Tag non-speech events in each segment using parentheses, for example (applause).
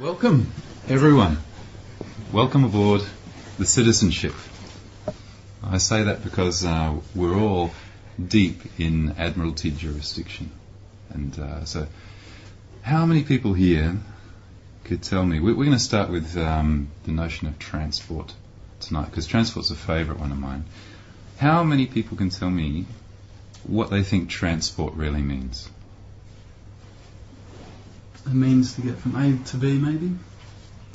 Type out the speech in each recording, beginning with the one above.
Welcome, everyone. Welcome aboard the citizenship. I say that because uh, we're all deep in Admiralty jurisdiction. And uh, so, how many people here could tell me? We're, we're going to start with um, the notion of transport tonight, because transport's a favourite one of mine. How many people can tell me what they think transport really means? A means to get from A to B, maybe?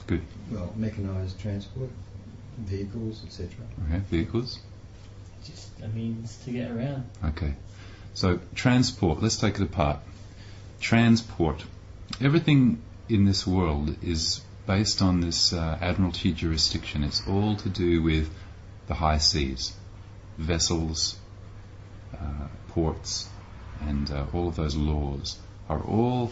Good. Well, mechanised transport, vehicles, etc. Okay, vehicles. Just a means to get around. Okay. So, transport, let's take it apart. Transport. Everything in this world is based on this uh, Admiralty jurisdiction. It's all to do with the high seas, vessels, uh, ports, and uh, all of those laws are all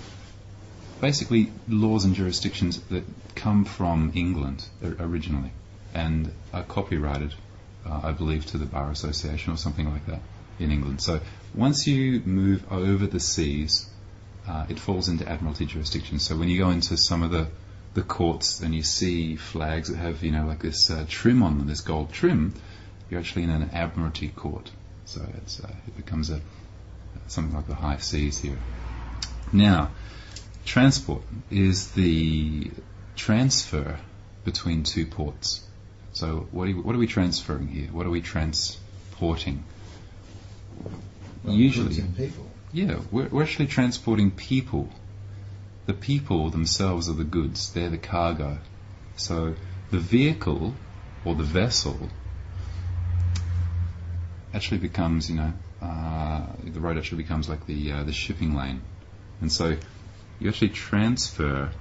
basically laws and jurisdictions that come from England originally and are copyrighted, uh, I believe, to the Bar Association or something like that in England. So once you move over the seas, uh, it falls into Admiralty jurisdiction. So when you go into some of the the courts and you see flags that have, you know, like this uh, trim on them, this gold trim, you're actually in an Admiralty court. So it's, uh, it becomes a something like the high seas here. Now, transport is the transfer between two ports. So what are, you, what are we transferring here? What are we transporting? Well, Usually, people. yeah, we're, we're actually transporting people. The people themselves are the goods, they're the cargo. So the vehicle or the vessel actually becomes, you know, uh, the road actually becomes like the uh, the shipping lane, and so you actually transfer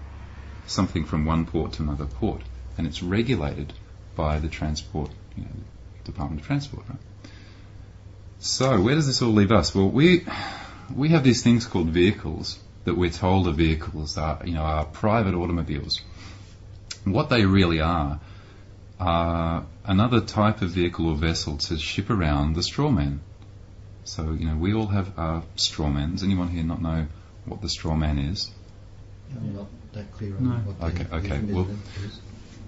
something from one port to another port, and it's regulated by the transport, you know, Department of Transport. Right? So where does this all leave us? Well, we we have these things called vehicles that we're told are vehicles, are you know, are private automobiles. What they really are are another type of vehicle or vessel to ship around the straw man. So you know, we all have our straw men. Does anyone here not know what the straw man is? I'm not that clear on No. what the Okay, okay, well- is.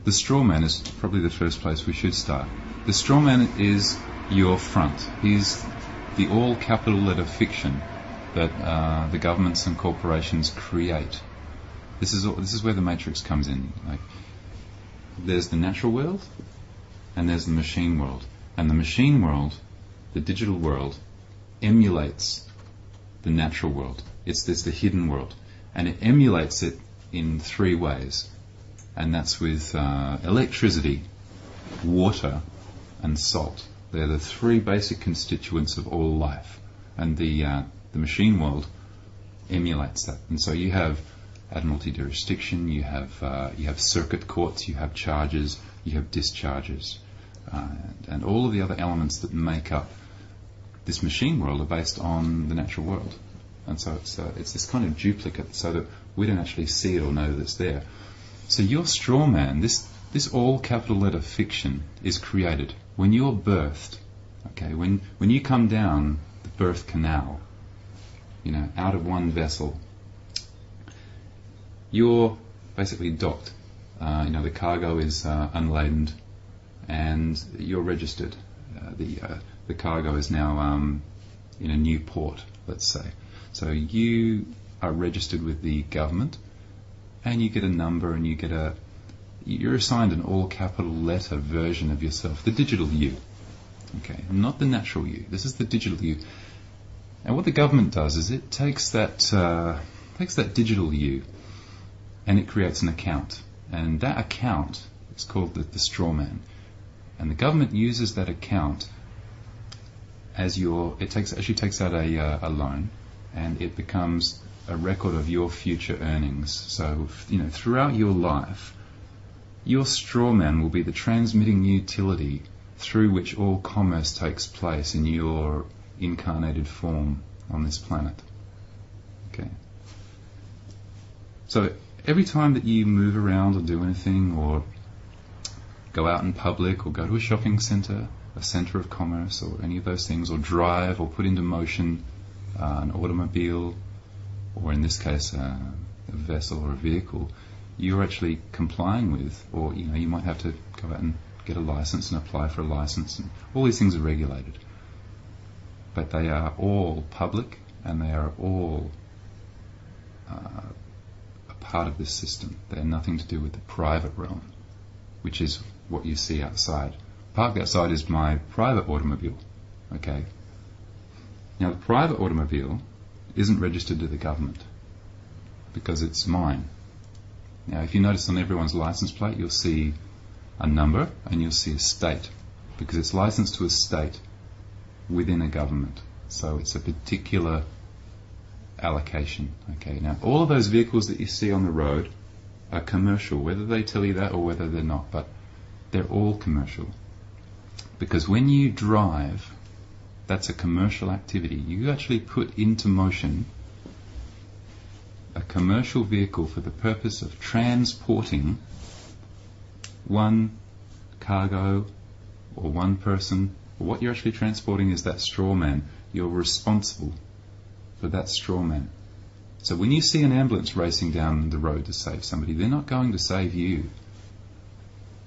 The straw man is probably the first place we should start. The straw man is your front. He's the all capital letter fiction that uh, the governments and corporations create. This is all, this is where the matrix comes in. Like, there's the natural world, and there's the machine world, and the machine world, the digital world, emulates the natural world. It's this the hidden world, and it emulates it in three ways and that's with uh, electricity, water, and salt. They're the three basic constituents of all life, and the uh, the machine world emulates that. And so you have admiralty jurisdiction, you have uh, you have circuit courts, you have charges, you have discharges, uh, and, and all of the other elements that make up this machine world are based on the natural world. And so it's uh, it's this kind of duplicate, so that we don't actually see it or know that it's there. So your straw man, this this all capital letter fiction is created when you're birthed. Okay, when when you come down the birth canal, you know, out of one vessel, you're basically docked. Uh, you know, the cargo is uh, unladen, and you're registered. Uh, the uh, the cargo is now um, in a new port, let's say. So you are registered with the government and you get a number and you get a you're assigned an all capital letter version of yourself, the digital you. Okay, not the natural you. This is the digital you. And what the government does is it takes that uh, takes that digital you and it creates an account. And that account is called the, the straw man. And the government uses that account as your it takes actually takes out a, uh, a loan and it becomes a record of your future earnings. So, you know, throughout your life, your straw man will be the transmitting utility through which all commerce takes place in your incarnated form on this planet. Okay. So, every time that you move around or do anything or go out in public or go to a shopping centre, a centre of commerce or any of those things, or drive or put into motion uh, an automobile, or in this case, uh, a vessel or a vehicle, you're actually complying with, or you know, you might have to go out and get a license and apply for a license, and all these things are regulated. But they are all public, and they are all uh, a part of this system. They have nothing to do with the private realm, which is what you see outside. Parked outside is my private automobile. Okay. Now the private automobile isn't registered to the government because it's mine. Now, if you notice on everyone's license plate, you'll see a number and you'll see a state because it's licensed to a state within a government. So it's a particular allocation. Okay. Now, all of those vehicles that you see on the road are commercial, whether they tell you that or whether they're not, but they're all commercial. Because when you drive, that's a commercial activity. You actually put into motion a commercial vehicle for the purpose of transporting one cargo or one person. What you're actually transporting is that straw man. You're responsible for that straw man. So when you see an ambulance racing down the road to save somebody, they're not going to save you.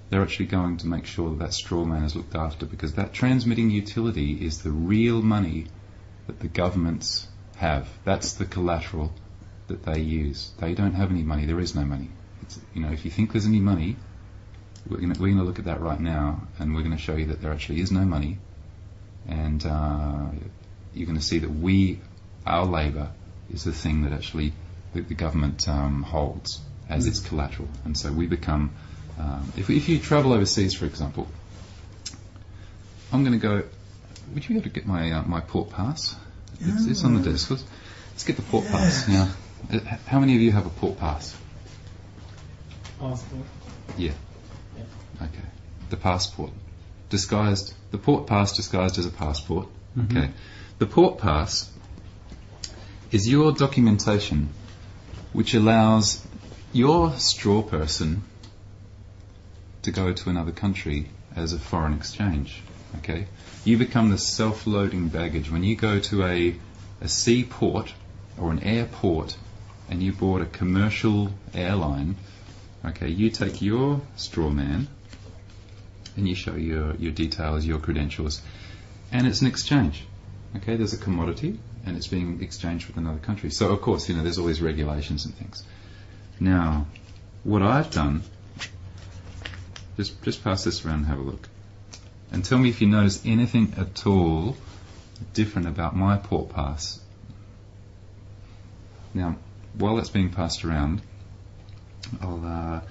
They're actually going to make sure that that straw man is looked after because that transmitting utility is the real money that the governments have. That's the collateral that they use. They don't have any money. There is no money. It's, you know, if you think there's any money, we're going to look at that right now, and we're going to show you that there actually is no money, and uh, you're going to see that we, our labour, is the thing that actually the, the government um, holds as its collateral, and so we become. Um, if, if you travel overseas, for example, I'm going to go. Would you be able to get my uh, my port pass? It's, it's on the desk. Let's, let's get the port pass now. Uh, How many of you have a port pass? Passport. Yeah. Yeah. Okay. The passport. Disguised, the port pass disguised as a passport. Mhm. Okay. The port pass is your documentation which allows your straw person to go to another country as a foreign exchange. Okay. You become the self-loading baggage. When you go to a, a seaport or an airport and you board a commercial airline, okay, you take your straw man and you show your, your details, your credentials, and it's an exchange. Okay, there's a commodity and it's being exchanged with another country. So of course, you know, there's all these regulations and things. Now, what I've done, just just pass this around and have a look. And tell me if you notice anything at all different about my port pass. Now, while that's being passed around, I'll, uh,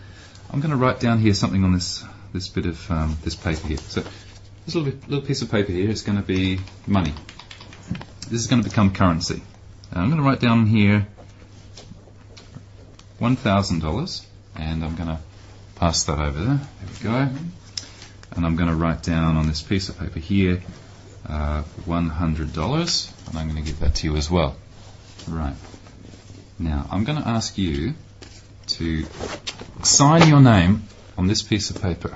I'm going to write down here something on this this bit of um, this paper here. So this little little piece of paper here is going to be money. This is going to become currency. And I'm going to write down here one thousand dollars, and I'm going to pass that over there. There we go. And I'm going to write down on this piece of paper here uh, one hundred dollars, and I'm going to give that to you as well. Right. Now I'm going to ask you to sign your name on this piece of paper.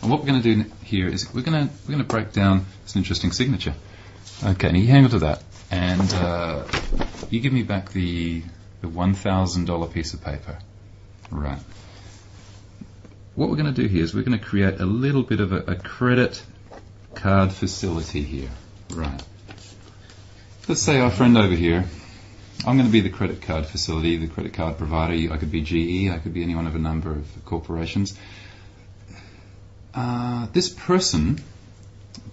And what we're going to do here is we're going to we're going to break down. It's an interesting signature. Okay, now you hang on to that, and uh, you give me back the the one thousand dollar piece of paper. Right. What we're going to do here is we're going to create a little bit of a, a credit card facility here. Right. Let's say our friend over here I'm going to be the credit card facility, the credit card provider. I could be GE, I could be any one of a number of corporations. Uh, this person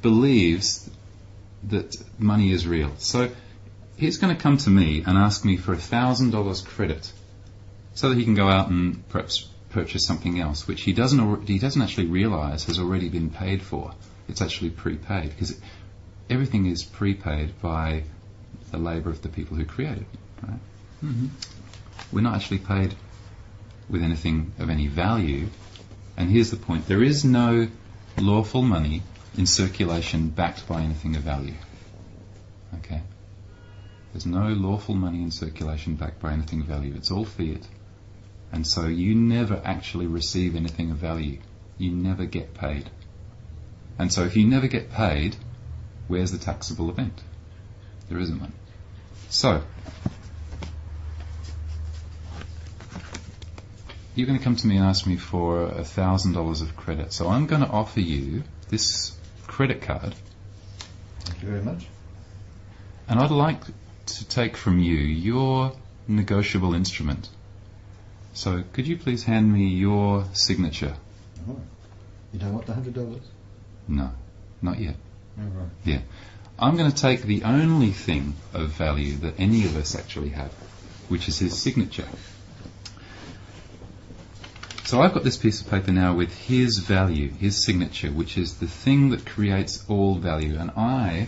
believes that money is real. So he's going to come to me and ask me for $1,000 credit so that he can go out and perhaps purchase something else, which he doesn't he doesn't actually realize has already been paid for. It's actually prepaid because everything is prepaid by the labour of the people who created it. Right? hmm We're not actually paid with anything of any value. And here's the point: there is no lawful money in circulation backed by anything of value. Okay. There's no lawful money in circulation backed by anything of value. It's all fiat. And so you never actually receive anything of value. You never get paid. And so if you never get paid, where's the taxable event? There isn't one. So, you're going to come to me and ask me for a thousand dollars of credit. So I'm going to offer you this credit card, Thank you very much. and I'd like to take from you your negotiable instrument. So could you please hand me your signature? Oh. You don't want the hundred dollars? No, not yet. Oh, right. I'm going to take the only thing of value that any of us actually have, which is his signature. So I've got this piece of paper now with his value, his signature, which is the thing that creates all value. And I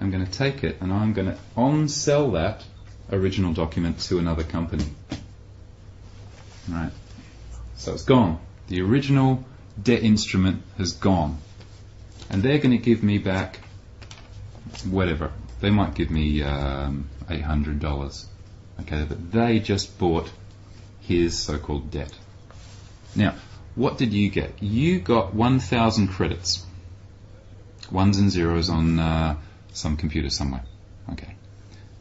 am going to take it and I'm going to on-sell that original document to another company. Right. So it's gone. The original debt instrument has gone. And they're going to give me back whatever. They might give me um, $800. Okay, but they just bought his so-called debt. Now, what did you get? You got 1,000 credits. Ones and zeros on uh, some computer somewhere. Okay.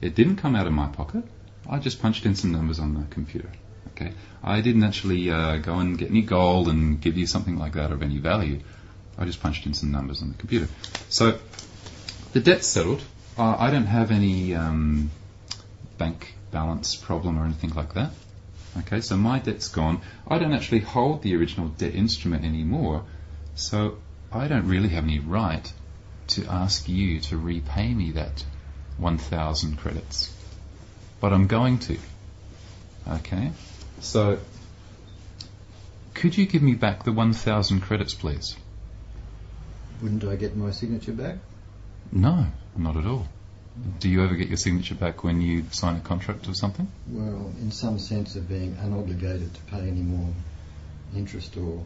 It didn't come out of my pocket. I just punched in some numbers on the computer. Okay. I didn't actually uh, go and get any gold and give you something like that of any value. I just punched in some numbers on the computer. So the debt's settled. Uh, I don't have any um, bank balance problem or anything like that. Okay, so my debt's gone. I don't actually hold the original debt instrument anymore, so I don't really have any right to ask you to repay me that 1,000 credits. But I'm going to. Okay, so could you give me back the 1,000 credits, please? Wouldn't I get my signature back? No, not at all. Do you ever get your signature back when you sign a contract or something? Well, in some sense of being unobligated to pay any more interest or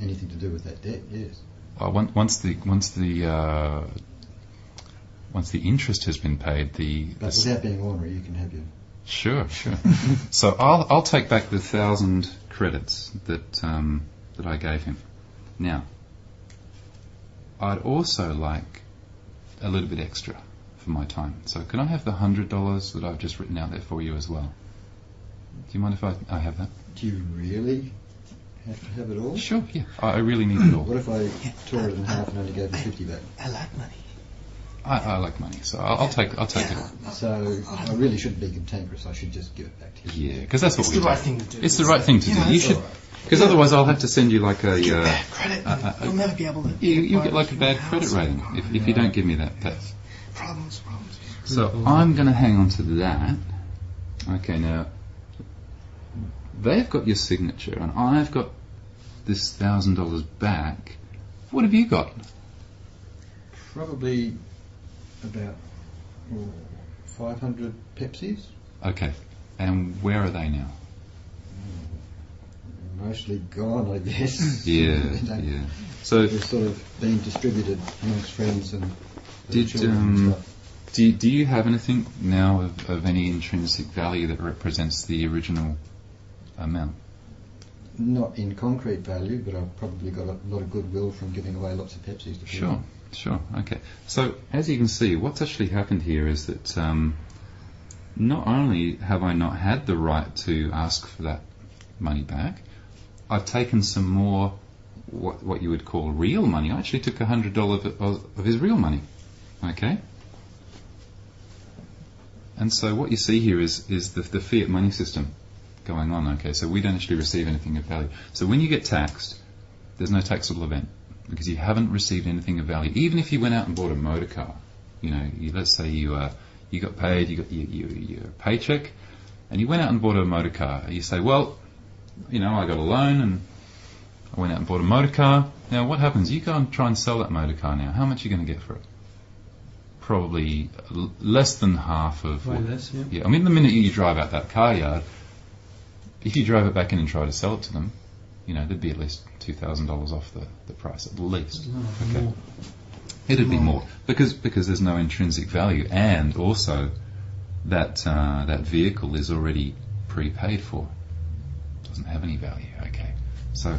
anything to do with that debt, yes. Well, once the once the uh, once the interest has been paid, the, the But s- without being ornery, you can have your. Sure sure. (laughs) so I'll I'll take back the thousand credits that um, that I gave him. Now, I'd also like a little bit extra for my time. So can I have the hundred dollars that I've just written out there for you as well? Do you mind if I, I have that? Do you really have to have it all? Sure, yeah. I, I really need it all. What if I tore it in half and only gave you 50 back? I like money. I, I like money, so I'll, I'll take I'll take it. So I really shouldn't be cantankerous. I should just give it back to you. Yeah, because that's what It's we the do. right thing to do. It's the right thing to You do. You should, all right. because otherwise I'll have to send you like a. Get Uh, bad credit. uh, uh, You'll never be able to. you, you'll get like a bad credit rating if, if you don't give me that. that. Problems, problems. So I'm going to hang on to that. Okay, now they've got your signature, and I've got this thousand dollars back. What have you got? Probably about oh, 500 Pepsis. Okay, and where are they now? Mostly gone, I guess. (laughs) Yeah, (laughs) yeah. So They're sort of being distributed amongst friends and Did, and um, stuff. Do you, do you have anything now of, of any intrinsic value that represents the original amount? Not in concrete value, but I've probably got a lot of goodwill from giving away lots of Pepsis to people. Sure, sure, okay. So as you can see, what's actually happened here is that um, not only have I not had the right to ask for that money back, I've taken some more what, what you would call real money. I actually took hundred dollars of, of his real money. Okay. And so what you see here is is the, the fiat money system going on. Okay, so we don't actually receive anything of value. So when you get taxed, there's no taxable event because you haven't received anything of value. Even if you went out and bought a motor car, you know, you, let's say you uh, you got paid, you got your, your, your paycheck, and you went out and bought a motor car. You say, well, you know, I got a loan and I went out and bought a motor car. Now, what happens? You go and try and sell that motor car now. How much are you going to get for it? Probably l- less than half of. Way what- less, yeah. yeah, I mean, the minute you drive out that car yard, if you drive it back in and try to sell it to them, you know, there'd be at least two thousand dollars off the, the price at least. No, Okay. more. It'd be More. more because because there's no intrinsic value, and also that uh, that vehicle is already prepaid for. Doesn't have any value. Okay, so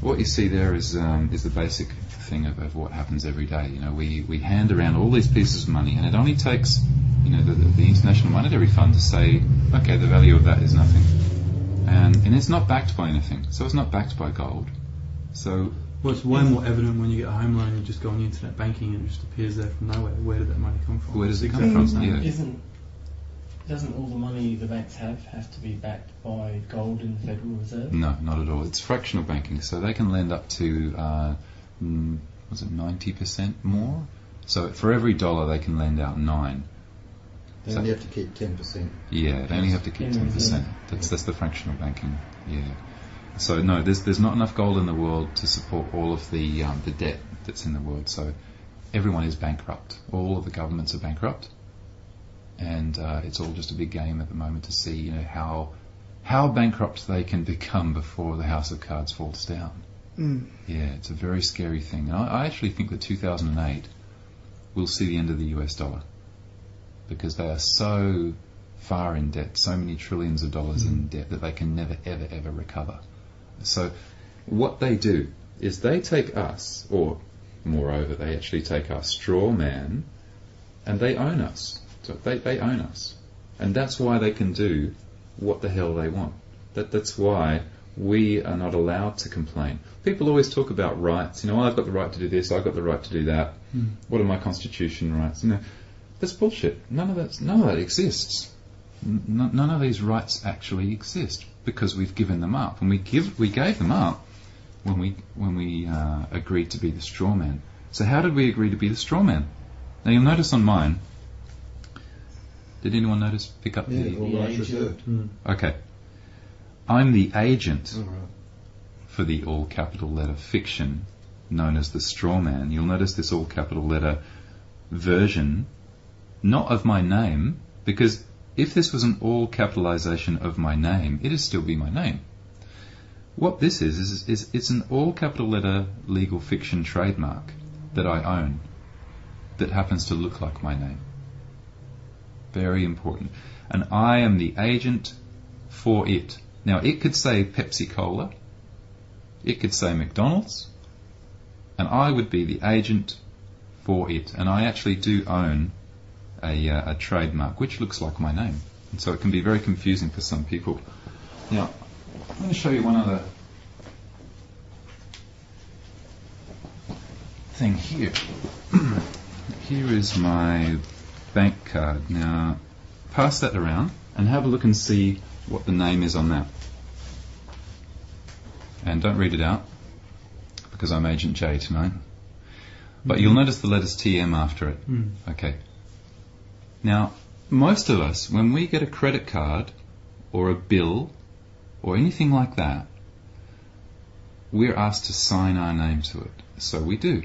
what you see there is um, is the basic thing of, of what happens every day. You know, we, we hand around all these pieces of money, and it only takes you know the, the International Monetary Fund to say, okay, the value of that is nothing, and it's not backed by anything. So it's not backed by gold. So Well, it's way more evident when you get a home loan. You just go on the internet banking and it just appears there from nowhere. Where did that money come from? Where does it It's come exactly from? the same. Yeah. Isn't doesn't all the money the banks have have to be backed by gold in the Federal Reserve? no, not at all. It's fractional banking, so they can lend up to uh, mm, was it ninety percent more? So for every dollar they can lend out nine. They So- only have to keep 10%. Yeah, they only have to keep 10%. That's that's the fractional banking. Yeah. So no, there's there's not enough gold in the world to support all of the um, the debt that's in the world. So everyone is bankrupt. All of the governments are bankrupt, and uh, it's all just a big game at the moment to see you know how how bankrupt they can become before the house of cards falls down. Mm. Yeah, it's a very scary thing. And I, I actually think that 2008 will see the end of the US dollar because they are so far in debt, so many trillions of dollars in debt that they can never, ever, ever recover. So, what they do is they take us, or moreover, they actually take our straw man and they own us. So they, they own us. And that's why they can do what the hell they want. That, that's why we are not allowed to complain. People always talk about rights. You know, I've got the right to do this. I've got the right to do that. Mm. What are my constitution rights? You know, that's bullshit. None of that. None of that exists. N- n- none of these rights actually exist because we've given them up, and we give we gave them up when we when we uh, agreed to be the straw man. So how did we agree to be the straw man? Now you'll notice on mine. Did anyone notice pick up Yeah, the? all the rights agent. reserved. Mm. Okay. I'm the agent All right. for the all capital letter fiction known as the straw man. You'll notice this all capital letter version, not of my name, because if this was an all capitalization of my name, it'd still be my name. What this is, is, is it's an all capital letter legal fiction trademark that I own that happens to look like my name. Very important. And I am the agent for it. Now, it could say Pepsi Cola, it could say McDonald's, and I would be the agent for it. And I actually do own a, uh, a trademark which looks like my name. And so it can be very confusing for some people. Now, I'm going to show you one other thing here. (clears throat) here is my bank card. Now, pass that around and have a look and see what the name is on that. And don't read it out because I'm Agent J tonight. But you'll notice the letters TM after it. Mm. Okay. Now, most of us, when we get a credit card or a bill or anything like that, we're asked to sign our name to it. So we do.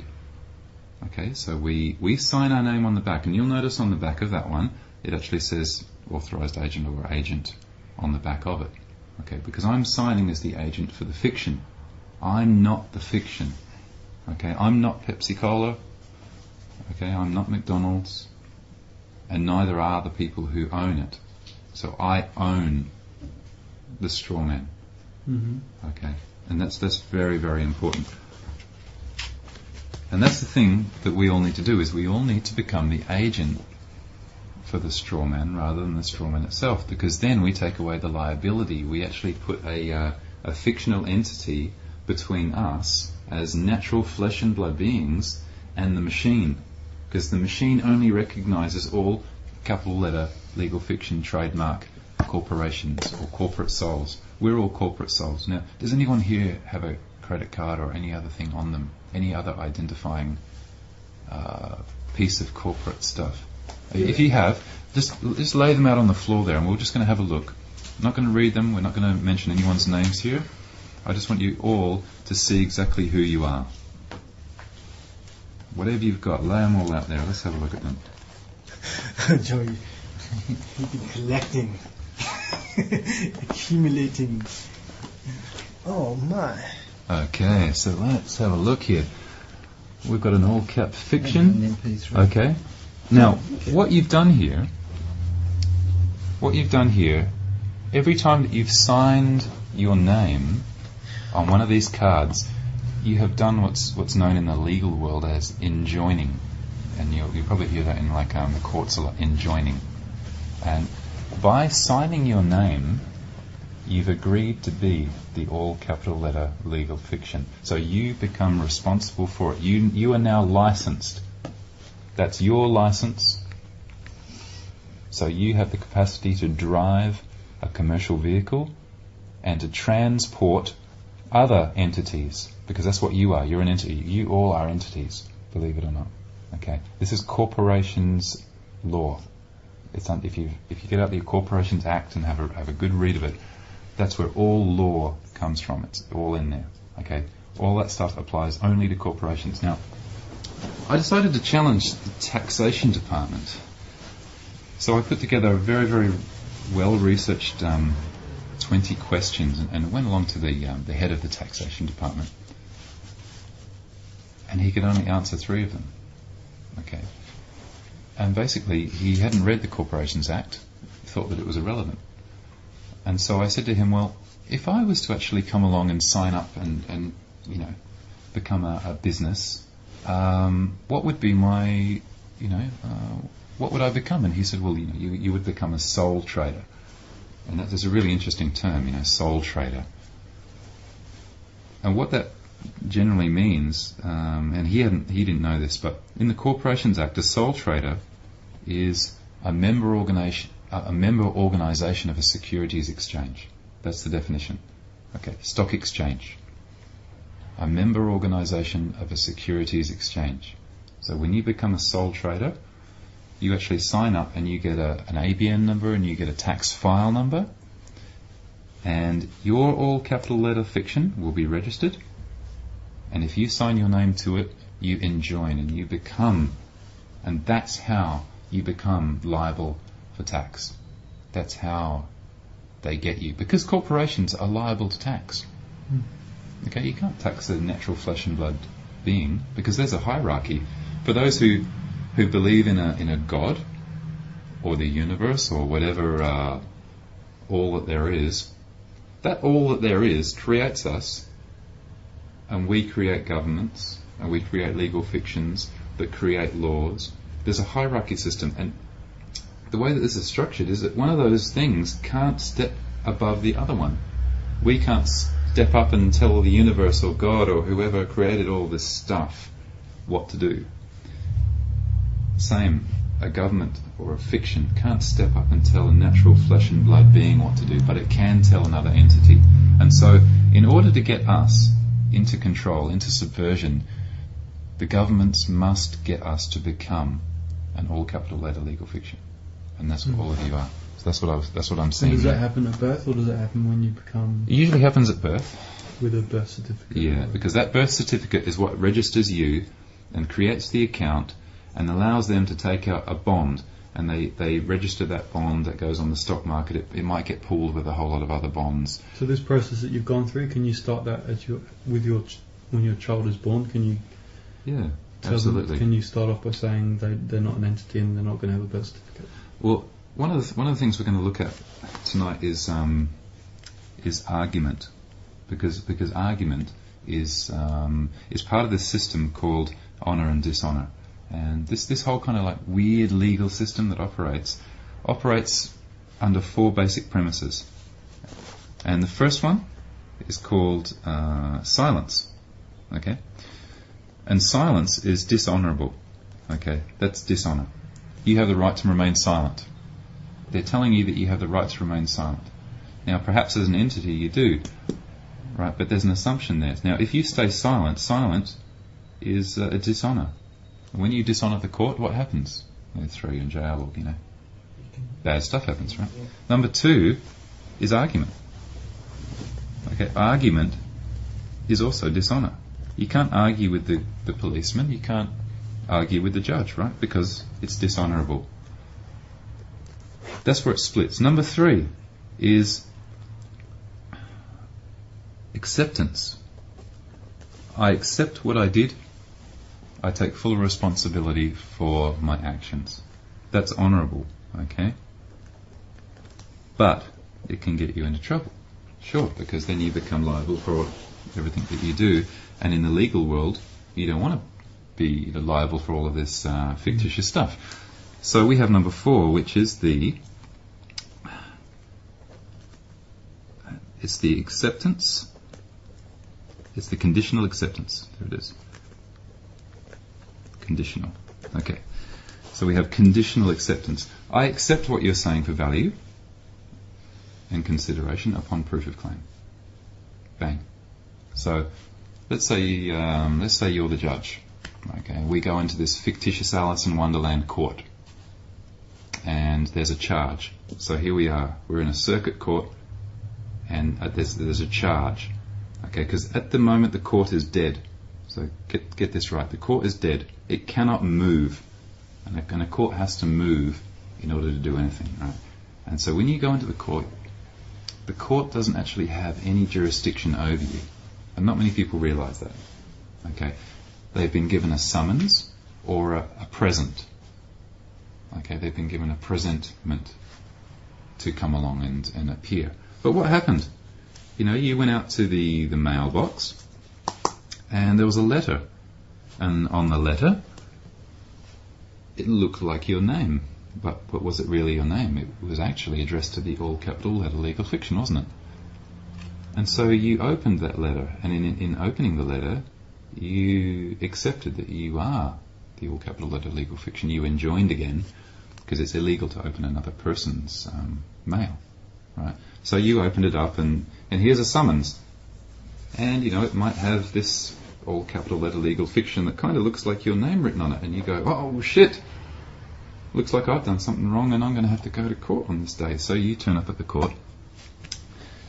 Okay, so we, we sign our name on the back, and you'll notice on the back of that one, it actually says authorized agent or agent on the back of it. Okay, because I'm signing as the agent for the fiction. I'm not the fiction. Okay, I'm not Pepsi Cola. Okay, I'm not McDonald's. And neither are the people who own it. So I own the straw man. hmm Okay, and that's that's very very important. And that's the thing that we all need to do is we all need to become the agent for the straw man rather than the straw man itself, because then we take away the liability. We actually put a uh, a fictional entity between us as natural flesh and blood beings and the machine, because the machine only recognizes all capital letter legal fiction trademark corporations or corporate souls. We're all corporate souls. Now, does anyone here have a credit card or any other thing on them? Any other identifying uh, piece of corporate stuff? If you have, just just lay them out on the floor there, and we're just going to have a look. I'm not going to read them. We're not going to mention anyone's names here. I just want you all to see exactly who you are. Whatever you've got, lay them all out there. Let's have a look at them. (laughs) Joey, (laughs) you've been collecting, (laughs) accumulating. Oh my. Okay, so let's have a look here. We've got an all cap fiction. Okay. Now, what you've done here, what you've done here, every time that you've signed your name on one of these cards, you have done what's what's known in the legal world as enjoining, and you'll, you'll probably hear that in like um, the courts a lot, enjoining. And by signing your name, You've agreed to be the all capital letter legal fiction. So you become responsible for it. You, you are now licensed. That's your license. So you have the capacity to drive a commercial vehicle and to transport other entities because that's what you are. You're an entity. You all are entities, believe it or not. Okay. This is corporations law. It's un- if you if you get out the Corporations Act and have a have a good read of it, that's where all law comes from. It's all in there. Okay. All that stuff applies only to corporations. Now, I decided to challenge the taxation department. So I put together a very very well researched um, 20 questions and, and went along to the um, the head of the taxation department, and he could only answer three of them. Okay. And basically, he hadn't read the Corporations Act, thought that it was irrelevant. And so I said to him, well, if I was to actually come along and sign up and, and you know, become a, a business, um, what would be my, you know, uh, what would I become? And he said, well, you know, you, you would become a sole trader. And that is a really interesting term, you know, sole trader. And what that generally means, um, and he hadn't, he didn't know this, but in the Corporations Act, a sole trader is a member organization, a member organisation of a securities exchange. That's the definition. Okay, stock exchange. A member organisation of a securities exchange. So when you become a sole trader, you actually sign up and you get a, an ABN number and you get a tax file number, and your all capital letter fiction will be registered. And if you sign your name to it, you enjoin and you become, and that's how you become liable for tax. That's how they get you. Because corporations are liable to tax. Okay, you can't tax a natural flesh and blood being because there's a hierarchy. For those who who believe in a in a God or the universe or whatever uh, all that there is, that all that there is creates us, and we create governments and we create legal fictions that create laws. There's a hierarchy system, and the way that this is structured is that one of those things can't step above the other one. We can't step up and tell the universe or God or whoever created all this stuff what to do. Same, a government or a fiction can't step up and tell a natural flesh and blood being what to do, but it can tell another entity. And so, in order to get us into control, into subversion, the governments must get us to become an all capital letter legal fiction. And that's what hmm. all of you are. So that's what I was, that's what I'm And saying. does that happen at birth, or does it happen when you become It usually happens at birth. with a birth certificate? Yeah, because that birth certificate is what registers you and creates the account and allows them to take out a bond and they, they register that bond that goes on the stock market. It, it might get pooled with a whole lot of other bonds. So this process that you've gone through, can you start that as your with your ch- when your child is born? Can you Yeah, absolutely. them? Can you start off by saying they they're not an entity and they're not going to have a birth certificate? Well, one of the th- one of the things we're going to look at tonight is um, is argument, because because argument is um, is part of this system called honor and dishonor, and this this whole kind of like weird legal system that operates operates under four basic premises, and the first one is called uh, silence, okay, and silence is dishonorable, okay, that's dishonor. You have the right to remain silent. They're telling you that you have the right to remain silent. Now, perhaps as an entity you do, right? But there's an assumption there. Now, if you stay silent, silent is uh, a dishonor. When you dishonor the court, what happens? They throw you in jail, or you know, bad stuff happens, right? Number two is argument. Okay, argument is also dishonor. You can't argue with the, the policeman. You can't argue with the judge, right? Because it's dishonorable. That's where it splits. Number three is acceptance. I accept what I did. I take full responsibility for my actions. That's honorable, okay? But it can get you into trouble. Sure, because then you become liable for everything that you do. And in the legal world, you don't want to be liable for all of this uh, fictitious stuff. So we have number four, which is the It's the acceptance. It's the conditional acceptance. There it is. Conditional. Okay. So we have conditional acceptance. I accept what you're saying for value and consideration upon proof of claim. Bang. So let's say um, let's say you're the judge. Okay, we go into this fictitious Alice in Wonderland court, and there's a charge. So here we are. We're in a circuit court, and uh, there's there's a charge. Okay, because at the moment the court is dead. So get get this right. The court is dead. It cannot move, and a, and a court has to move in order to do anything, right? And so when you go into the court, the court doesn't actually have any jurisdiction over you. And not many people realise that. Okay, they've been given a summons or a, a present. Okay, they've been given a presentment to come along and, and appear. But what happened? You know, you went out to the, the mailbox and there was a letter. And on the letter, it looked like your name. But, but was it really your name? It was actually addressed to the all capital letter legal fiction, wasn't it? And so you opened that letter, and in, in opening the letter, you accepted that you are the all capital letter legal fiction. You enjoined again, because it's illegal to open another person's um, mail, right? So you opened it up, and, and here's a summons. And, you know, it might have this all capital letter legal fiction that kind of looks like your name written on it, and you go, oh shit, looks like I've done something wrong and I'm going to have to go to court on this day. So you turn up at the court,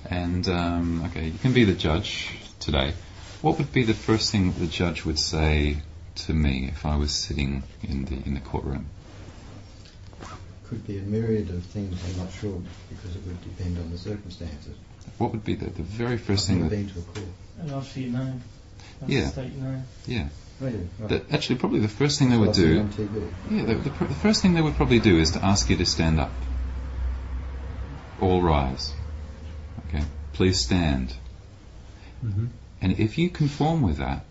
and um, okay, you can be the judge today. What would be the first thing the judge would say to me if I was sitting in the in the courtroom? Could be a myriad of things. I'm not sure because it would depend on the circumstances. What would be the, the very first I've thing never that been to a court. And ask for your name. Ask Yeah. State your name. yeah Oh, yeah, right. that actually probably the first thing they would do yeah the, the, pr- the first thing they would probably do is to ask you to stand up. All rise. Okay, please stand. hmm And if you conform with that,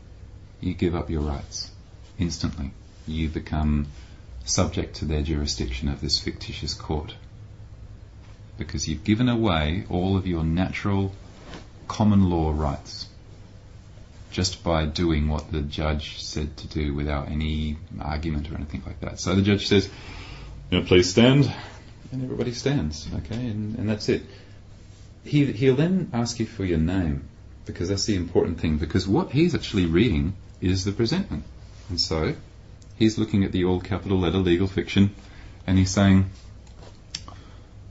you give up your rights instantly. You become subject to their jurisdiction of this fictitious court. Because you've given away all of your natural common law rights just by doing what the judge said to do without any argument or anything like that. So the judge says, you know, please stand, and everybody stands, okay, and, and that's it. He, he'll then ask you for your name because that's the important thing. Because what he's actually reading is the presentment, and so he's looking at the all capital letter legal fiction, and he's saying,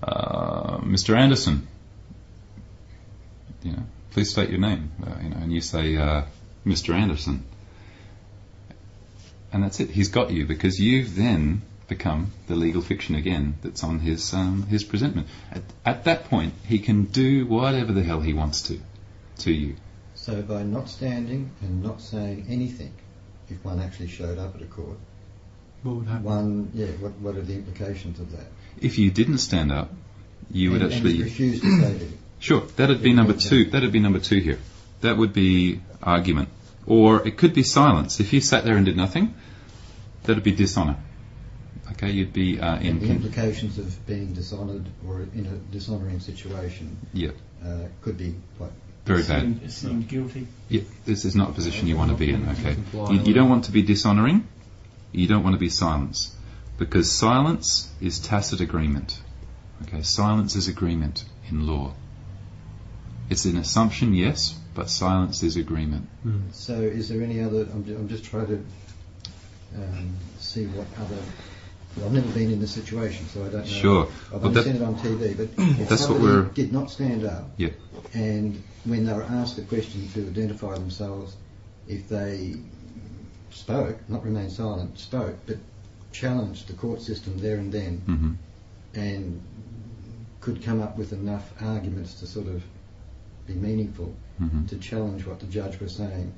uh, "Mr. Anderson, you know, please state your name." Uh, you know, and you say, uh, "Mr. Anderson," and that's it. He's got you because you've then become the legal fiction again that's on his um, his presentment. At, at that point, he can do whatever the hell he wants to to you. So by not standing and not saying anything, if one actually showed up at a court, What would happen? one, yeah, what, what are the implications of that? If you didn't stand up, you would and, actually and refuse to say sure that'd be number yeah. two. That'd be number two here. That would be argument, or it could be silence. If you sat there and did nothing, that'd be dishonor. Okay, you'd be uh, in. And the implications of being dishonoured or in a dishonouring situation yeah, uh, could be quite. very bad. Seemed, seemed guilty. Yeah, this is not a position you want to be in, okay? You, you don't want to be dishonoring, you don't want to be silence. Because silence is tacit agreement. Okay, silence is agreement in law. It's an assumption, yes, but silence is agreement. Mm. So is there any other? I'm, I'm just trying to um, see what other. Well, I've never been in this situation, so I don't know. Sure. I've Well, only that- seen it on TV, but (coughs) That's what we're- did not stand up, Yeah. and when they were asked the question to identify themselves, if they spoke, not remain silent, spoke, but challenged the court system there and then, hmm and could come up with enough arguments to sort of be meaningful hmm to challenge what the judge was saying,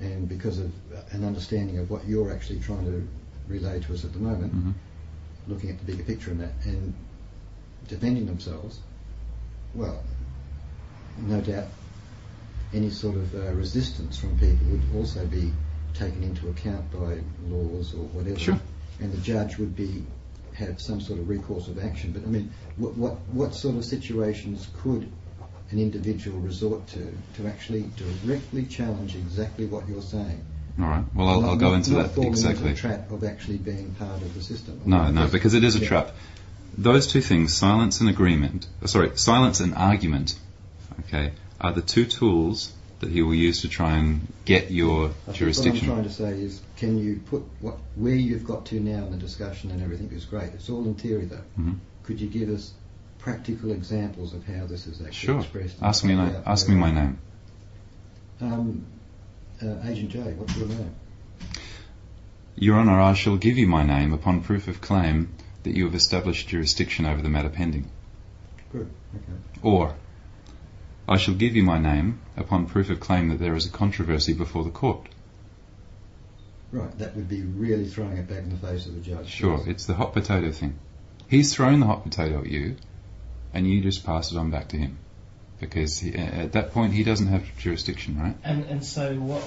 and because of an understanding of what you're actually trying to relay to us at the moment, hmm looking at the bigger picture in that, and defending themselves, well, no doubt any sort of uh, resistance from people would also be taken into account by laws or whatever, Sure. And the judge would be have some sort of recourse of action. But I mean, what what, what sort of situations could an individual resort to to actually directly challenge exactly what you're saying. All right. Well, I'll, Not- I'll go into not that exactly. Into the trap of actually being part of the system. No, no, because it is a Yeah. trap. Those two things, silence and agreement, sorry, silence and argument, okay, are the two tools that he will use to try and get your I jurisdiction. What I'm trying to say is, can you put what where you've got to now in the discussion and everything is great. It's all in theory though. Mhm. Could you give us practical examples of how this is actually Sure. expressed? Ask me, na- ask me my name. Um, uh, Agent J, what's your name? Your Honour, I shall give you my name upon proof of claim that you have established jurisdiction over the matter pending. Good. Okay. Or, I shall give you my name upon proof of claim that there is a controversy before the court. Right. That would be really throwing it back in the face of the judge. Sure, Yes. it's the hot potato thing. He's thrown the hot potato at you, and you just pass it on back to him. Because he, at that point, he doesn't have jurisdiction, right? And and so what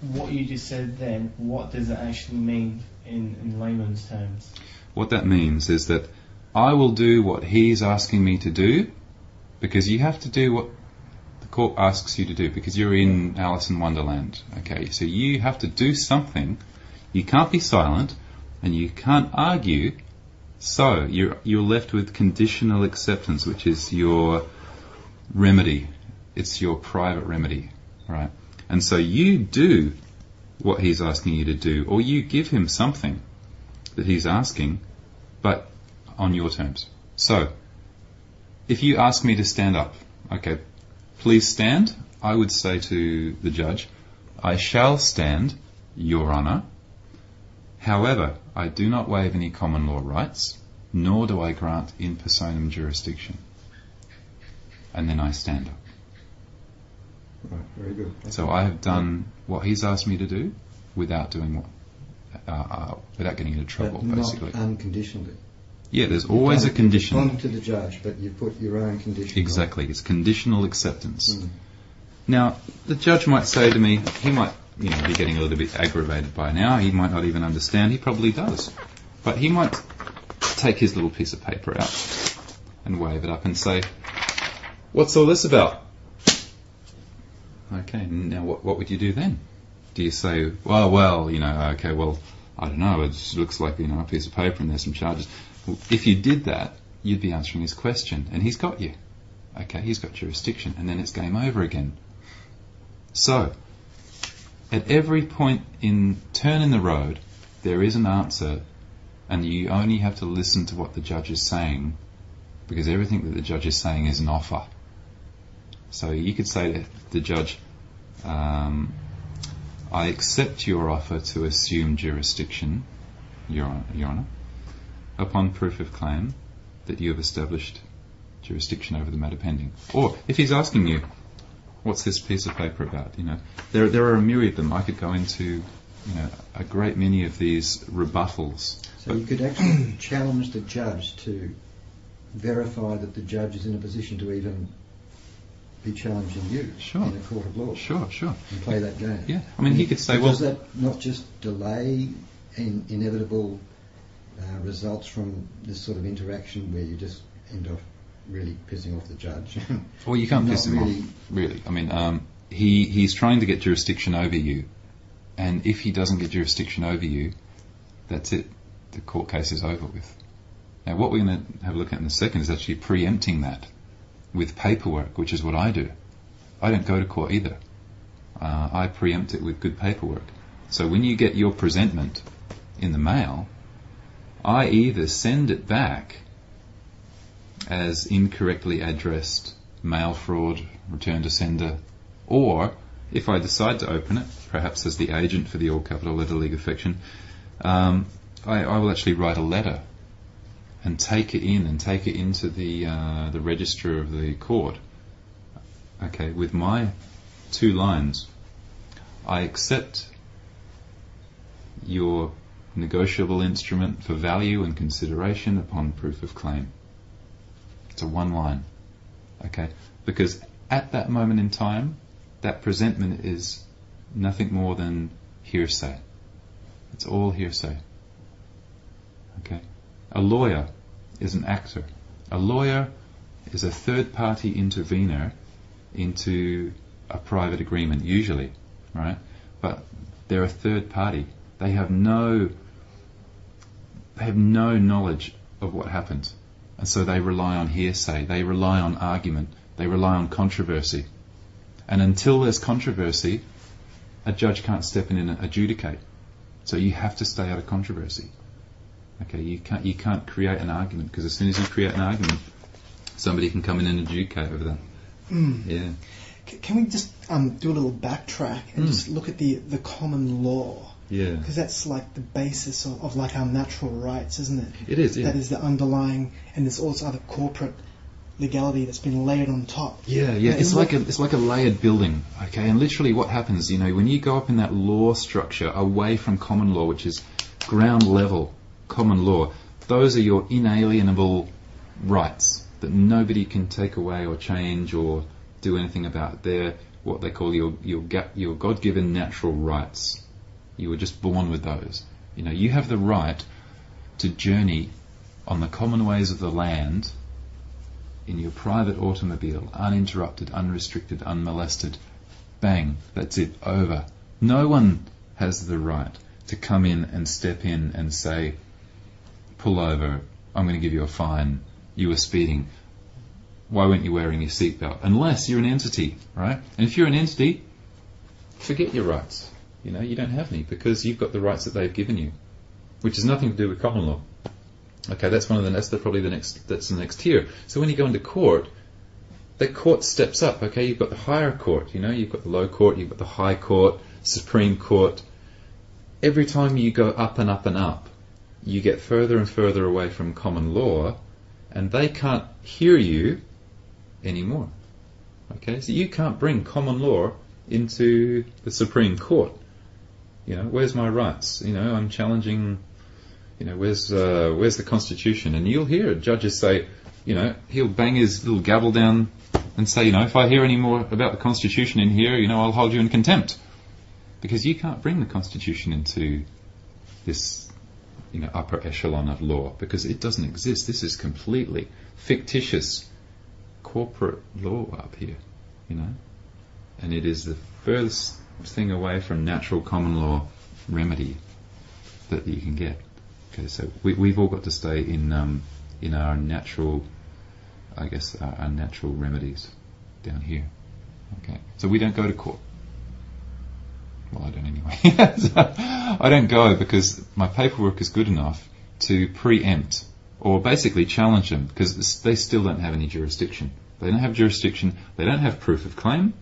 what you just said then, what does it actually mean in, in layman's terms? What that means is that I will do what he's asking me to do, because you have to do what the court asks you to do, because you're in Alice in Wonderland. Okay, so you have to do something. You can't be silent, and you can't argue. So you're you're left with conditional acceptance, which is your remedy. It's your private remedy, right? And so you do what he's asking you to do, or you give him something that he's asking, but on your terms. So, if you ask me to stand up, okay, please stand, I would say to the judge, I shall stand, Your Honour. However, I do not waive any common law rights, nor do I grant in personam jurisdiction. And then I stand up. Right. Very good. So I have done what he's asked me to do without doing what, uh, uh, without getting into trouble, but basically. not unconditionally. Yeah, there's always a condition. You've to the judge, but you put your own conditions. on. Exactly, it's conditional acceptance. Mm. Now, the judge might say to me, he might, you know, be getting a little bit aggravated by now. He might not even understand. He probably does, but he might take his little piece of paper out and wave it up and say, "What's all this about?" Okay, now what what would you do then? Do you say, "Well, well, you know, okay, well, I don't know. It just looks like you know a piece of paper and there's some charges." If you did that, you'd be answering his question, and he's got you. Okay, he's got jurisdiction, and then it's game over again. So, at every point in turn in the road, there is an answer, and you only have to listen to what the judge is saying, because everything that the judge is saying is an offer. So you could say to the judge, um, "I accept your offer to assume jurisdiction, Your Honour, Your Honour, upon proof of claim that you have established jurisdiction over the matter pending." Or if he's asking you, what's this piece of paper about? You know, there there are a myriad of them. I could go into, you know, a great many of these rebuttals. So you could actually (coughs) challenge the judge to verify that the judge is in a position to even be challenging you Sure. in a court of law Sure, sure. and play that game. Yeah, I mean, he could say, well, does that not just delay in inevitable uh, results from this sort of interaction where you just end up really pissing off the judge? (laughs) well, you can't piss him really- off, really. I mean, um, he he's trying to get jurisdiction over you, and if he doesn't get jurisdiction over you, that's it. The court case is over with. Now, what we're going to have a look at in a second is actually preempting that with paperwork, which is what I do. I don't go to court either. Uh, I preempt it with good paperwork. So when you get your presentment in the mail, I either send it back as incorrectly addressed mail fraud, return to sender, or if I decide to open it, perhaps as the agent for the all capital letter legal fiction, um, I, I will actually write a letter and take it in and take it into the uh, the register of the court. Okay, with my two lines, I accept your negotiable instrument for value and consideration upon proof of claim. It's a one line. Okay? Because at that moment in time, that presentment is nothing more than hearsay. It's all hearsay. Okay? A lawyer is an actor. A lawyer is a third party intervener into a private agreement, usually, right? But they're a third party. They have no they have no knowledge of what happened. And so they rely on hearsay, they rely on argument, they rely on controversy. And until there's controversy, a judge can't step in and adjudicate. So you have to stay out of controversy. Okay, you can't you can't create an argument because as soon as you create an argument, somebody can come in and adjudicate over that. Mm. Yeah. C- Can we just um, do a little backtrack and Mm. just look at the, the common law? Yeah. Because that's like the basis of, of like our natural rights, isn't it? It is, yeah. That is the underlying, and there's also other corporate legality that's been layered on top. Yeah, yeah. It's like a it's like a layered building, okay? And literally, what happens, you know, when you go up in that law structure away from common law, which is ground level common law, those are your inalienable rights that nobody can take away or change or do anything about. They're what they call your your your God-given natural rights. You were just born with those. You know, you have the right to journey on the common ways of the land in your private automobile, uninterrupted, unrestricted, unmolested. Bang, that's it, over. No one has the right to come in and step in and say, pull over, I'm going to give you a fine, you were speeding, why weren't you wearing your seatbelt? Unless you're an entity, right? And if you're an entity, forget your rights. You know, you don't have any because you've got the rights that they've given you, which has nothing to do with common law. Okay, that's one of the that's probably the next that's the next tier. So when you go into court, the court steps up. Okay, you've got the higher court. You know, you've got the low court, you've got the high court, Supreme Court. Every time you go up and up and up, you get further and further away from common law, and they can't hear you anymore. Okay, so you can't bring common law into the Supreme Court. You know, where's my rights? You know, I'm challenging you know, where's uh, where's the Constitution? And you'll hear judges say, you know, he'll bang his little gavel down and say, you know, if I hear any more about the Constitution in here, you know, I'll hold you in contempt, because you can't bring the Constitution into this, you know, upper echelon of law because it doesn't exist. This is completely fictitious corporate law up here, you know, and it is the furthest thing away from natural common law remedy that you can get. Okay, so we, we've all got to stay in um, in our natural, I guess, our, our natural remedies down here. Okay, so we don't go to court. Well, I don't anyway. (laughs) So I don't go because my paperwork is good enough to preempt or basically challenge them because they still don't have any jurisdiction. They don't have jurisdiction. They don't have proof of claim.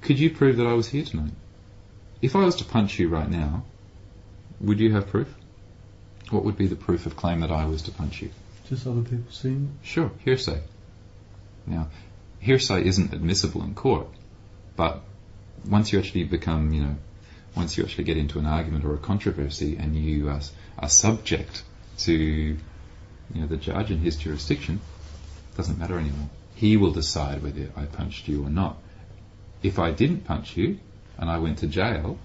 Could you prove that I was here tonight? If I was to punch you right now, would you have proof? What would be the proof of claim that I was to punch you? Just other people seeing Sure, hearsay. Now, hearsay isn't admissible in court, but once you actually become, you know, once you actually get into an argument or a controversy and you are, are subject to, you know, the judge and his jurisdiction, it doesn't matter anymore. He will decide whether I punched you or not. If I didn't punch you and I went to jail,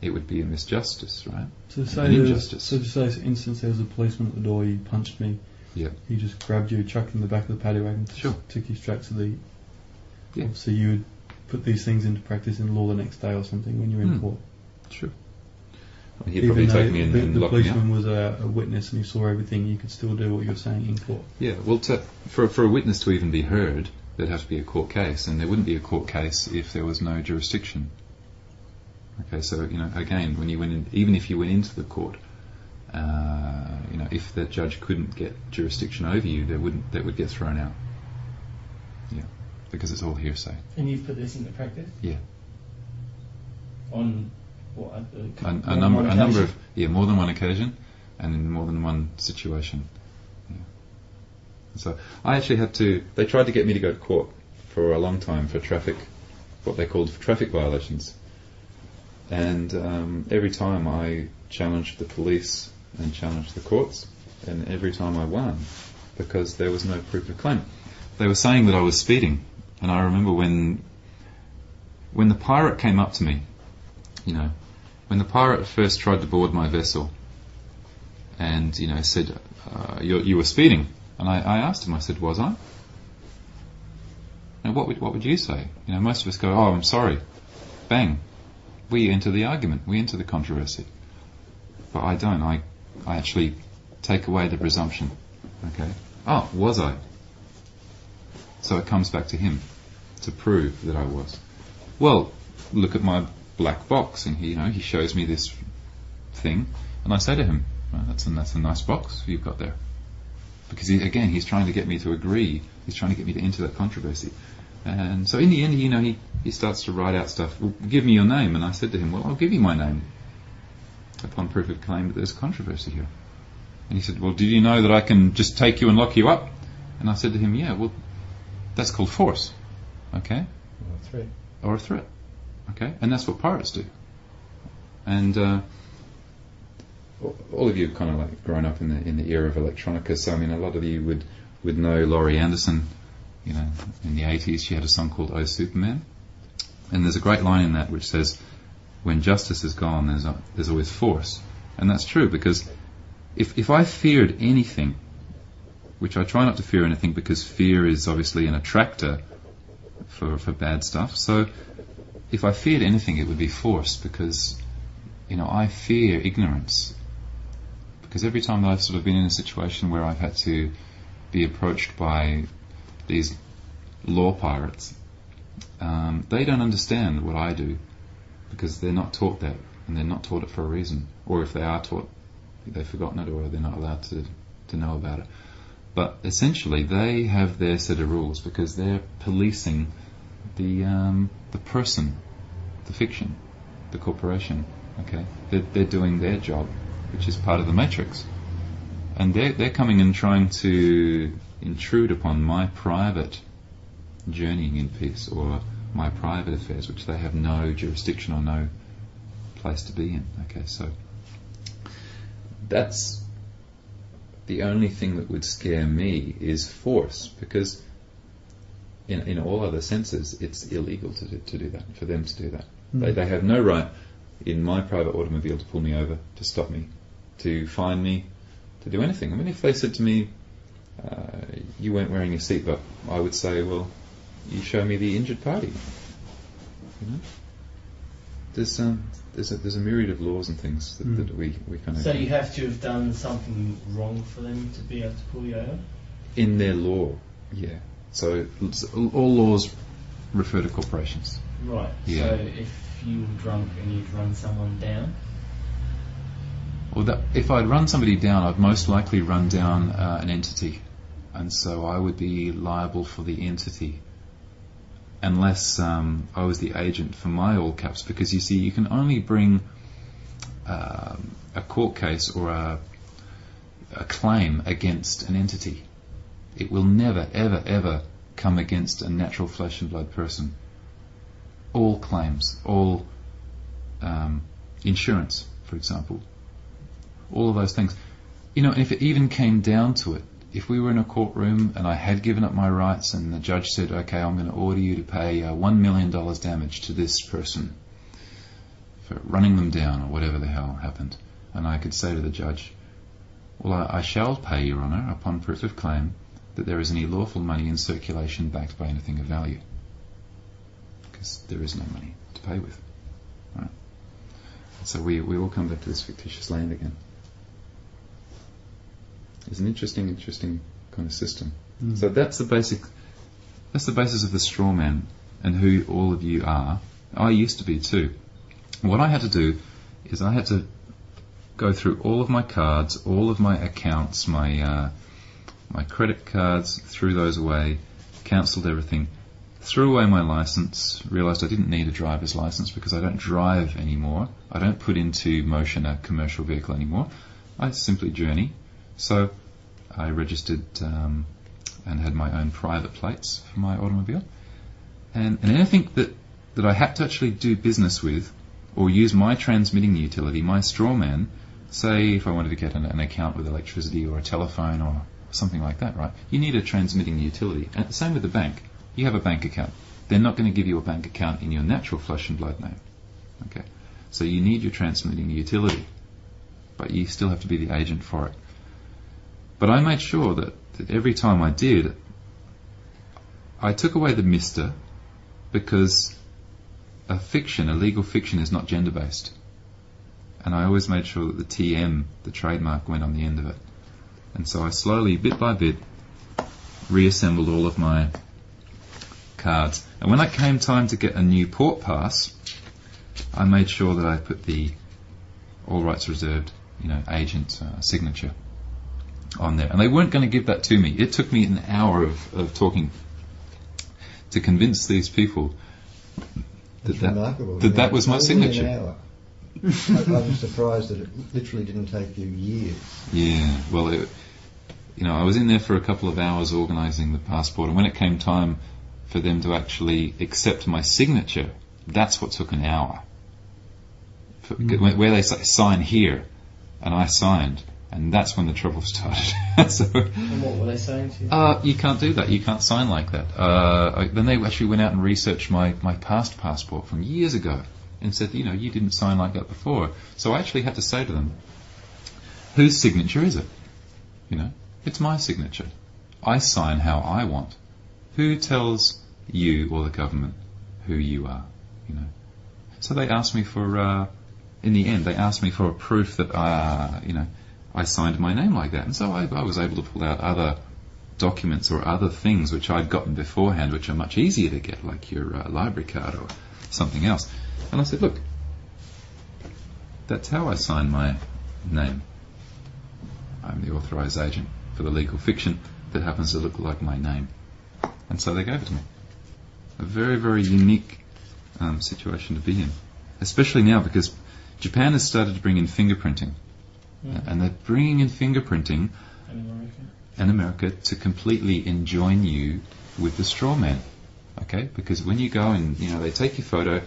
it would be a misjustice, right? So say An injustice. so just say, for instance, there was a policeman at the door. You punched me. Yeah. He just grabbed you, chucked you in the back of the paddy wagon, t- Sure. took you straight to the. Yeah. So you would put these things into practice in law the next day or something when you're in Hmm. court. Sure. Well, he'd probably though take me in the, and the lock me up. policeman was a, a witness and he saw everything, you could still do what you're saying in court. Yeah, well, to, for for a witness to even be heard, there'd have to be a court case, and there wouldn't be a court case if there was no jurisdiction. Okay, so you know, again, when you went in, even if you went into the court, uh, you know, if the judge couldn't get jurisdiction over you, there wouldn't that would get thrown out. Yeah, because it's all hearsay. And you've put this into practice Yeah, on what? A, a number a number of yeah more than one occasion, and in more than one situation. So I actually had to. They tried to get me to go to court for a long time for traffic, what they called traffic violations. And um, every time I challenged the police and challenged the courts, and every time I won because there was no proof of claim. They were saying that I was speeding, and I remember when when the pirate came up to me, you know, when the pirate first tried to board my vessel, and you know said uh, you, you were speeding, and I, I asked him, I said, was I? Now, what would what would you say? You know, most of us go, "Oh, I'm sorry," bang, we enter the argument, we enter the controversy. But I don't. I I actually take away the presumption. Okay. Oh, was I? So it comes back to him to prove that I was. Well, look at my black box, and he, you know, he shows me this thing, and I say to him, well, "That's a that's a nice box you've got there," because he, again, he's trying to get me to agree. He's trying to get me to enter that controversy. And so in the end, you know, he, he starts to write out stuff. Well, give me your name, and I said to him, "Well, I'll give you my name upon proof of claim that there's controversy here." And he said, "Well, do you know that I can just take you and lock you up?" And I said to him, "Yeah, well, that's called force, okay, Or three. or a threat, okay, and that's what pirates do." And uh, all of you have kind of like grown up in the in the era of electronica, so I mean, a lot of you would would know Laurie Anderson. You know, in the 80s, she had a song called "Oh Superman," and there's a great line in that which says, "When justice is gone, there's a, there's always force," and that's true because if if I feared anything, which I try not to fear anything because fear is obviously an attractor for for bad stuff. So if I feared anything, it would be force because you know I fear ignorance because every time that I've sort of been in a situation where I've had to be approached by these law pirates, um, they don't understand what I do because they're not taught that and they're not taught it for a reason. Or if they are taught, they've forgotten it or they're not allowed to, to know about it. But essentially, they have their set of rules because they're policing the um, the person, the fiction, the corporation. Okay, they're, they're doing their job, which is part of the matrix, and they're they're coming and trying to intrude upon my private journeying in peace or my private affairs, which they have no jurisdiction or no place to be in. Okay, so that's the only thing that would scare me is force because in, in all other senses it's illegal to do, to do that for them to do that. They, hmm. they have no right in my private automobile to pull me over to stop me to fine me to do anything I mean if they said to me uh, you weren't wearing your seatbelt I would say well you show me the injured party you know there's um there's a, there's a myriad of laws and things that, Mm. that we, we kind of So you have to have done something wrong for them to be able to pull you over? in their law, yeah. So all laws refer to corporations. Right. Yeah. So if you were drunk and you'd run someone down, Well, that, if I'd run somebody down, I'd most likely run down uh, an entity, and so I would be liable for the entity, unless um, I was the agent for my all caps. Because you see, you can only bring um, a court case or a, a claim against an entity. It will never, ever, ever come against a natural flesh and blood person. All claims, all um, insurance, for example, all of those things. You know, if it even came down to it, if we were in a courtroom and I had given up my rights and the judge said, okay, I'm going to order you to pay uh, $1 million damage to this person for running them down or whatever the hell happened, and I could say to the judge, well, I, I shall pay, Your Honour, upon proof of claim that there is any lawful money in circulation backed by anything of value. Because there is no money to pay with. Right? So we, we all come back to this fictitious land again. It's an interesting, interesting kind of system. Mm. So that's the basic, that's the basis of the straw man and who all of you are. I used to be too. What I had to do is I had to go through all of my cards, all of my accounts, my uh, my credit cards, threw those away, cancelled everything, threw away my license, realised I didn't need a driver's license because I don't drive anymore. I don't put into motion a commercial vehicle anymore. I simply journey. So I registered um, and had my own private plates for my automobile. And, and anything that, that I had to actually do business with or use my transmitting utility, my straw man, say if I wanted to get an, an account with electricity or a telephone or something like that, right? You need a transmitting utility. And the same with the bank. You have a bank account. They're not going to give you a bank account in your natural flesh and blood name. Okay? So you need your transmitting utility. But you still have to be the agent for it. But I made sure that, every time I did, I took away the Mister because a fiction, a legal fiction, is not gender based. And I always made sure that the TM, the trademark, went on the end of it. And so I slowly, bit by bit, reassembled all of my cards. And when it came time to get a new port pass, I made sure that I put the all rights reserved, you know, agent uh, signature on there. And they weren't going to give that to me. It took me an hour of, of talking to convince these people that that, that, that was my signature. I, I was surprised that it literally didn't take you years. Yeah, well, it, you know, I was in there for a couple of hours organising the passport, and when it came time for them to actually accept my signature, that's what took an hour. For, hmm. where- Where they say sign here, and I signed, and that's when the trouble started. (laughs) so, And what were they saying to you? uh, you can't do that. You can't sign like that. Uh, I, then they actually went out and researched my, my past passport from years ago and said, you know, you didn't sign like that before. So I actually had to say to them, whose signature is it? You know, it's my signature. I sign how I want. Who tells you or the government who you are? You know. So they asked me for, uh, in the end, they asked me for a proof that, uh, you know, I signed my name like that. And so I, I was able to pull out other documents or other things which I'd gotten beforehand, which are much easier to get, like your uh, library card or something else. And I said, look, that's how I sign my name. I'm the authorised agent for the legal fiction that happens to look like my name. And so they gave it to me. A very, very unique um, situation to be in. Especially now because Japan has started to bring in fingerprinting. Mhm. And they're bringing in fingerprinting in America to completely enjoin you with the straw man. Okay? Because when you go and, you know, they take your photo,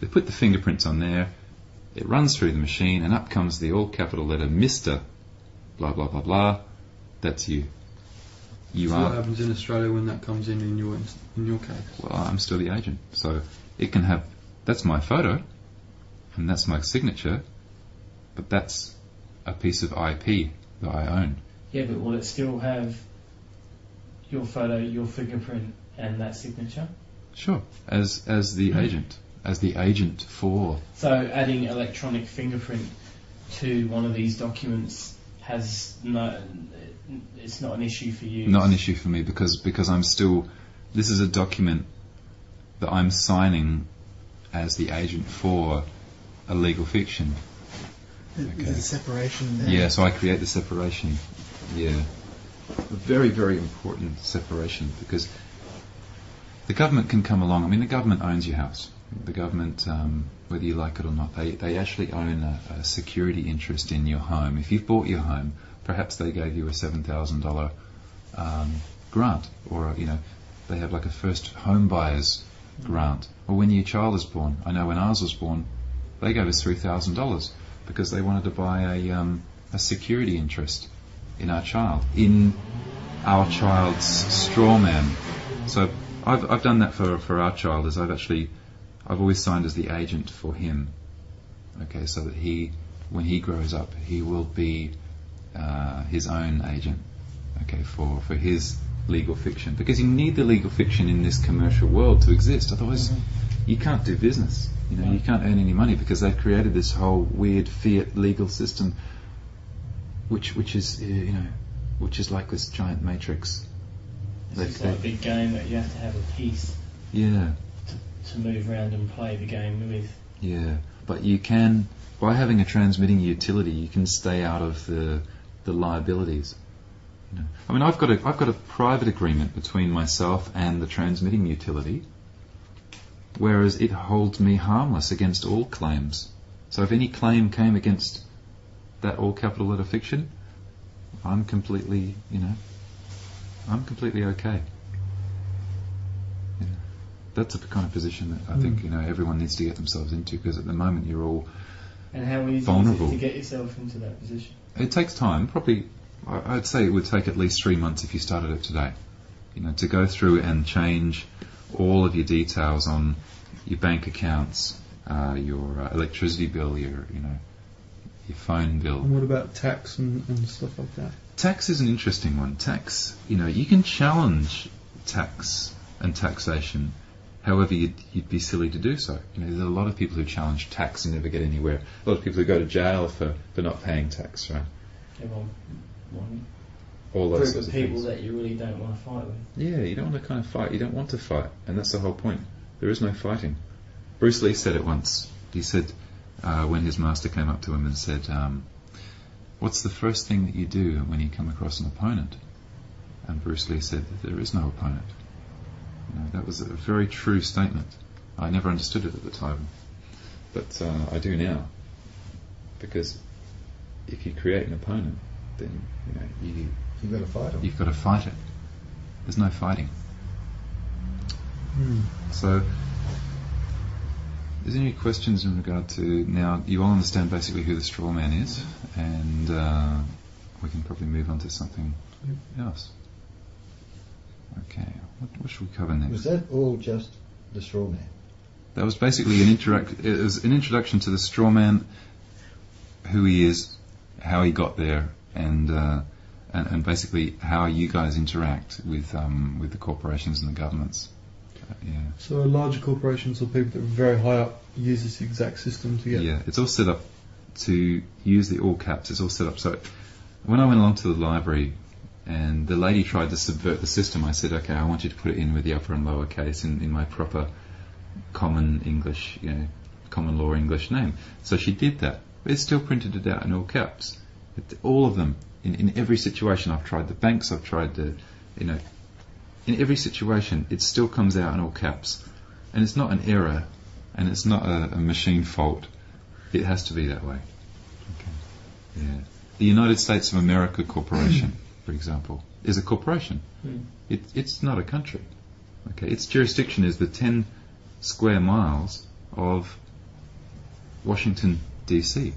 they put the fingerprints on there, it runs through the machine, and up comes the all capital letter Mr. blah blah blah blah. That's you. You so are what happens in Australia when that comes in in your in your case? well, I'm still the agent. So it can have, that's my photo, and that's my signature, but that's a piece of IP that I own. Yeah, but will it still have your photo, your fingerprint, and that signature? Sure. As, as the mm-hmm. agent. As the agent for, So adding electronic fingerprint to one of these documents has no, it's not an issue for you. not an issue for me because, because I'm still, this is a document that I'm signing as the agent for a legal fiction. There's a separation there. Yeah, so I create the separation. Yeah. A very, very important separation because the government can come along. I mean, the government owns your house. The government, um, whether you like it or not, they, they actually own a, a security interest in your home. If you've bought your home, perhaps they gave you a $7,000 um, grant or, you know, they have like a first home buyer's grant. Or when your child is born. I know when ours was born, they gave us $3,000 because they wanted to buy a, um, a security interest in our child, in our child's straw man. So I've, I've done that for, for our child as I've actually, I've always signed as the agent for him. Okay, so that he, when he grows up, he will be uh, his own agent. Okay, for, for his legal fiction. Because you need the legal fiction in this commercial world to exist. Otherwise, you can't do business. You know, you can't earn any money because they've created this whole weird fiat legal system, which which is uh, you know, which is like this giant matrix. It's They've- like a big game that you have to have a piece yeah, to, to move around and play the game with. yeah. But you can, by having a transmitting utility, you can stay out of the the liabilities. You know, I mean, I've got a I've got a private agreement between myself and the transmitting utility, whereas it holds me harmless against all claims. So if any claim came against that all capital letter fiction, I'm completely, you know, I'm completely okay. Know, that's the kind of position that I think hmm. you know everyone needs to get themselves into because at the moment you're all. And how easy Vulnerable. is it to get yourself into that position? It takes time. Probably, I'd say it would take at least three months if you started it today. You know, to go through and change all of your details on your bank accounts, uh, your uh, electricity bill, your you know, your phone bill. And what about tax and, and stuff like that? Tax is an interesting one. Tax, you know, you can challenge tax and taxation. However, you'd, you'd be silly to do so. You know, there's a lot of people who challenge tax and never get anywhere. A lot of people who go to jail for, for not paying tax, right? Everyone, one All those group of people that you really don't want to fight with. Yeah, you don't want to kind of fight. You don't want to fight, and that's the whole point. There is no fighting. Bruce Lee said it once. He said uh, when his master came up to him and said, um, "What's the first thing that you do when you come across an opponent?" And Bruce Lee said, "There is no opponent." You know, that was a very true statement. I never understood it at the time, but uh, I do now, because if you create an opponent, then you know you You've got to fight them. you've got to fight it. There's no fighting. Hmm. So, is there any questions in regard to now? You all understand basically who the straw man is, and uh, we can probably move on to something else. Okay, what, what should we cover next? Was that all just the straw man? That was basically an interact. It was an introduction to the straw man, who he is, how he got there, and uh, and, and basically how you guys interact with um, with the corporations and the governments. Uh, yeah. So larger corporations or people that are very high up use this exact system to get. Yeah, it's all set up to use the all caps. It's all set up so. When I went along to the library and the lady tried to subvert the system, I said, okay, I want you to put it in with the upper and lower case in, in my proper common English, you know, common law English name. So she did that. But it still printed it out in all caps. It, all of them, in, in every situation. I've tried the banks, I've tried the, you know, in every situation, it still comes out in all caps. And it's not an error, and it's not a, a machine fault. It has to be that way. Okay. Yeah. The United States of America Corporation, (clears throat) for example, is a corporation. Hmm. It, it's not a country. Okay. Its jurisdiction is the 10 square miles of Washington, D.C.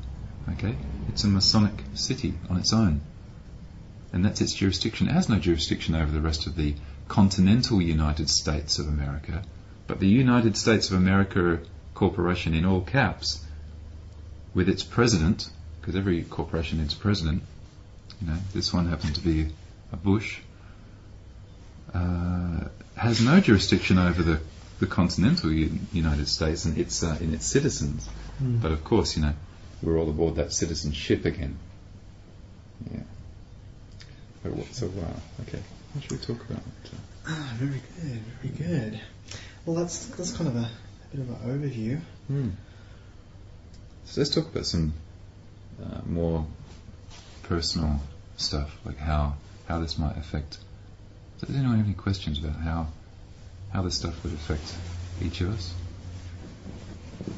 Okay. It's a Masonic city on its own. And that's its jurisdiction. It has no jurisdiction over the rest of the continental United States of America. But the United States of America Corporation, in all caps, with its president, because every corporation needs a president, you know, this one happened to be a Bush, uh, has no jurisdiction over the, the continental U- United States and its uh, in its citizens. Hmm. But of course, you know, we're all aboard that citizenship again. Yeah. But what, so, uh, okay. What should we talk about? Ah, very good, very good. Well, that's that's kind of a, bit of an overview. Hmm. So let's talk about some uh, more personal stuff, like how how this might affect. Does anyone have any questions about how how this stuff would affect each of us?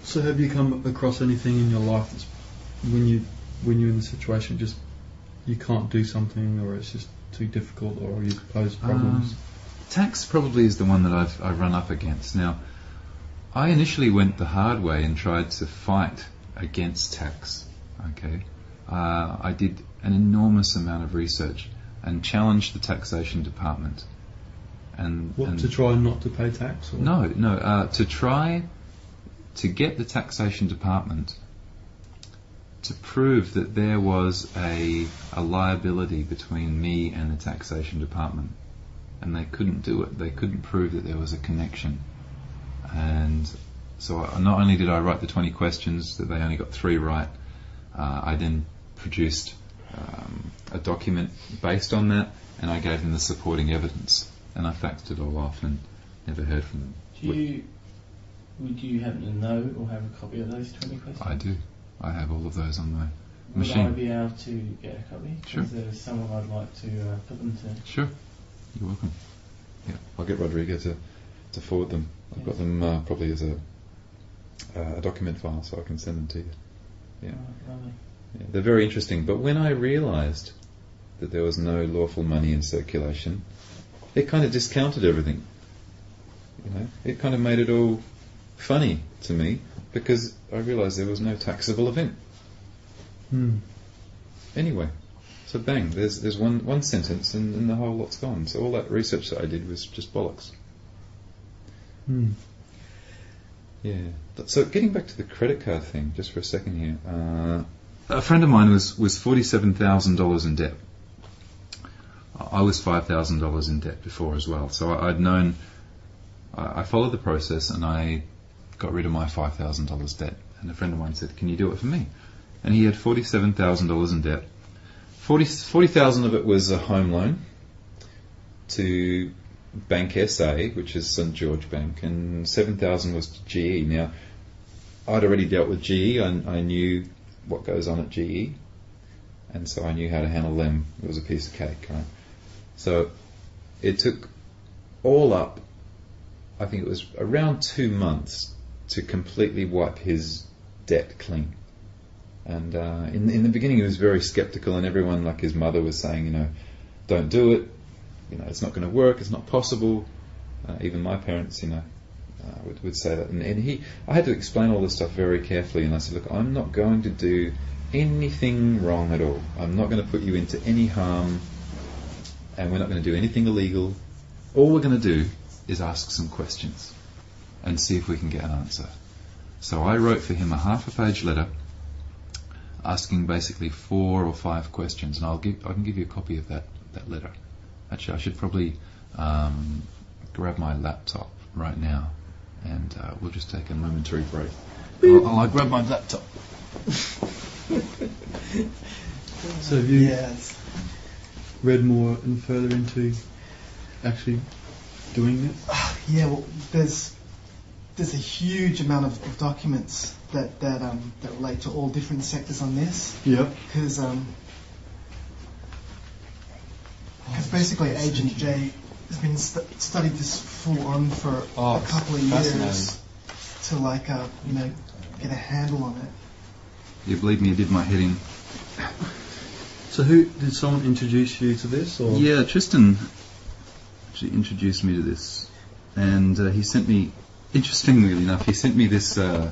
So have you come across anything in your life that's when you when you're in the situation just you can't do something or it's just too difficult or you pose problems? Um, tax probably is the one that I've I run up against. Now, I initially went the hard way and tried to fight against tax. Okay, uh, I did an enormous amount of research and challenged the taxation department. And, what and to try not to pay tax? Or? no, no, uh, to try to get the taxation department to prove that there was a, a liability between me and the taxation department. And they couldn't do it. They couldn't prove that there was a connection. And so I, not only did I write the 20 questions, that they only got three right, uh, I then produced um, a document based on that, and I gave them the supporting evidence. And I faxed it all off and never heard from them. Do you, would you happen to know or have a copy of those 20 questions? I do. I have all of those on my Would I machine. be able to get a copy? Sure. Is there someone I'd like to uh, put them to? Sure. You're welcome. Yeah, I'll get Rodrigo to, to forward them. I've got them uh, probably as a, uh, a document file, so I can send them to you. Yeah. Oh, lovely. yeah. They're very interesting. But when I realised that there was no lawful money in circulation, it kind of discounted everything. You know, it kind of made it all funny to me because I realised there was no taxable event. Hmm. Anyway, so bang, there's there's one one sentence and, and the whole lot's gone. So all that research that I did was just bollocks. Hmm. Yeah. So getting back to the credit card thing, just for a second here. Uh, a friend of mine was was forty seven thousand dollars in debt. I was five thousand dollars in debt before as well. So I, I'd known I, I followed the process and I got rid of my five thousand dollars debt. And a friend of mine said, "Can you do it for me?" And he had forty-seven thousand dollars in debt. 40 40,000 of it was a home loan to Bank SA, which is St George Bank, and 7,000 was to GE. Now, I'd already dealt with GE. I, I knew what goes on at GE, and so I knew how to handle them. It was a piece of cake, right? So it took all up, I think it was around two months to completely wipe his debt clean. And uh, in in the beginning, he was very skeptical, and everyone, like his mother, was saying, you know, don't do it. You know, it's not going to work. It's not possible. Uh, even my parents, you know, uh, would, would say that. And, and he, I had to explain all this stuff very carefully. And I said, look, I'm not going to do anything wrong at all. I'm not going to put you into any harm, and we're not going to do anything illegal. All we're going to do is ask some questions and see if we can get an answer. So I wrote for him a half a page letter asking basically four or five questions, and I'll give I can give you a copy of that that letter. Actually, I should probably um, grab my laptop right now, and uh, we'll just take a momentary break. I'll, I'll grab my laptop. (laughs) So have you Yes. read more and further into actually doing this? (sighs) Yeah, well, there's there's a huge amount of, of documents that that um, that relate to all different sectors on this Yep. because um, because basically Agent J has been stu- studied this full on for Oh, a couple of years to like uh, you know get a handle on it. You believe me, I did my head in. So who did someone introduce you to this, or Yeah, Tristan actually introduced me to this, and uh, he sent me. Interestingly enough, he sent me this uh,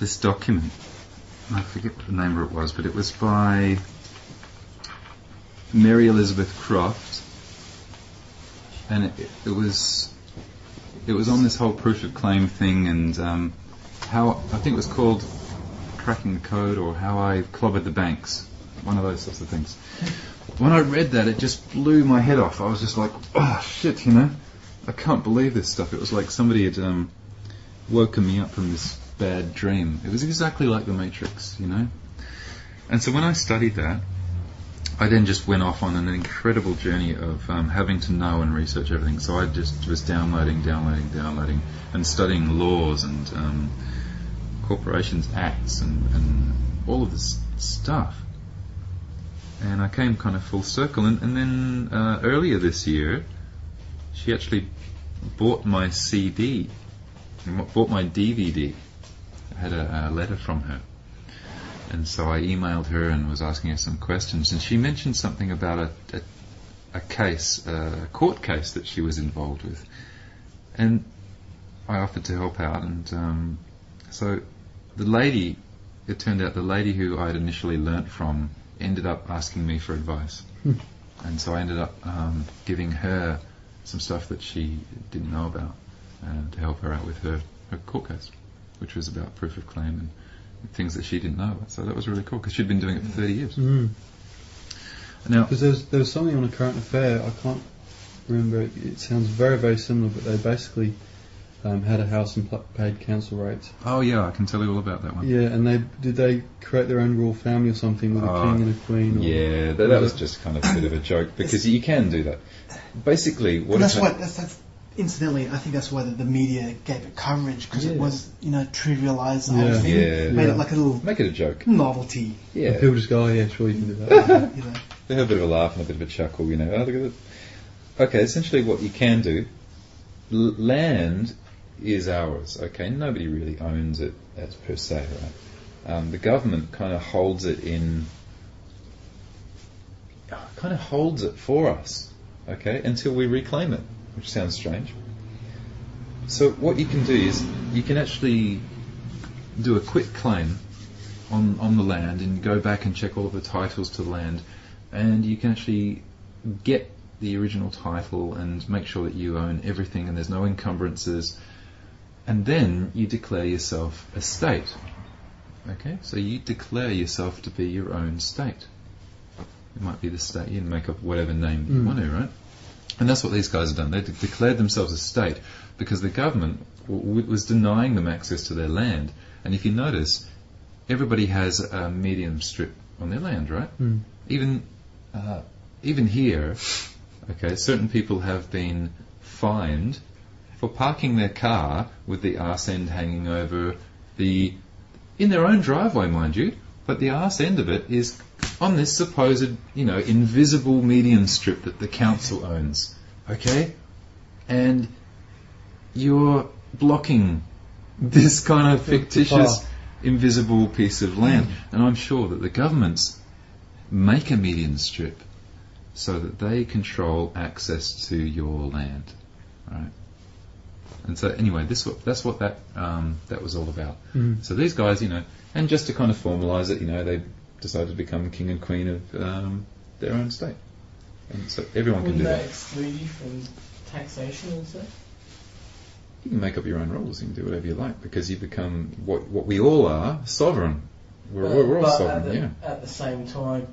this document. I forget what the name of it was, but it was by Mary Elizabeth Croft, and it, it was it was on this whole proof of claim thing, and um, how I think it was called cracking the code or how I clobbered the banks, one of those sorts of things. When I read that, it just blew my head off. I was just like, oh shit, you know, I can't believe this stuff. It was like somebody had um, woken me up from this bad dream. It was exactly like the Matrix, you know. And so when I studied that, I then just went off on an incredible journey of um, having to know and research everything. So I just was downloading, downloading, downloading, and studying laws and um, corporations acts and, and all of this stuff. And I came kind of full circle. And, and then uh, earlier this year, she actually bought my CD, bought my DVD. I had a, a letter from her. And so I emailed her and was asking her some questions. And she mentioned something about a, a, a case, a court case that she was involved with. And I offered to help out. And um, so the lady, it turned out the lady who I had initially learnt from ended up asking me for advice. and so I ended up um, giving her some stuff that she didn't know about uh, to help her out with her, her court case, which was about proof of claim and things that she didn't know about. So that was really cool because she'd been doing it for 30 years. Mm. Now, Because there's there was something on a current affair. I can't remember. It, it sounds very very similar, but they basically um, had a house and pl- paid council rates. oh yeah, I can tell you all about that one. Yeah, and they did they create their own royal family or something with a Oh, king and a queen. Or, Yeah, that, that was just kind of a bit of a joke because you can do that. Basically, what and that's had- why that's, that's incidentally I think that's why the, the media gave it coverage because Yeah. it was you know trivialized the Yeah. whole thing, Yeah. made Yeah. it like a little make it a joke. novelty. Yeah, People just go, oh yeah, sure you can do that. (laughs) You know. They have a bit of a laugh and a bit of a chuckle, you know. Oh, look at it. Okay, essentially what you can do, l- land is ours, okay? Nobody really owns it as per se, right? Um, the government kind of holds it in, kind of holds it for us, okay, until we reclaim it, which sounds strange. So what you can do is you can actually do a quitclaim on, on the land and go back and check all of the titles to the land. And you can actually get the original title and make sure that you own everything and there's no encumbrances. And then you declare yourself a state. Okay? So you declare yourself to be your own state. It might be the state. You can make up whatever name you Mm. want to right And that's what these guys have done. They de- declared themselves a state because the government w- w- was denying them access to their land. And if you notice, everybody has a medium strip on their land, right? Mm. Even uh, even here, okay, certain people have been fined for parking their car with the arse end hanging over the in their own driveway, mind you. But the arse end of it is on this supposed, you know, invisible median strip that the council owns. Okay? And you're blocking this kind of fictitious, invisible piece of land. And I'm sure that the governments make a median strip so that they control access to your land. Right? And so anyway, this that's what that um, that was all about. Mm. So these guys, you know, and just to kind of formalise it, you know, they decided to become king and queen of um, their own state. And so everyone can Wouldn't do that that. exclude you from taxation also? You can make up your own rules. You can do whatever you like because you become what what we all are, sovereign. We're, But- we're all but sovereign. At the, yeah. at the same time,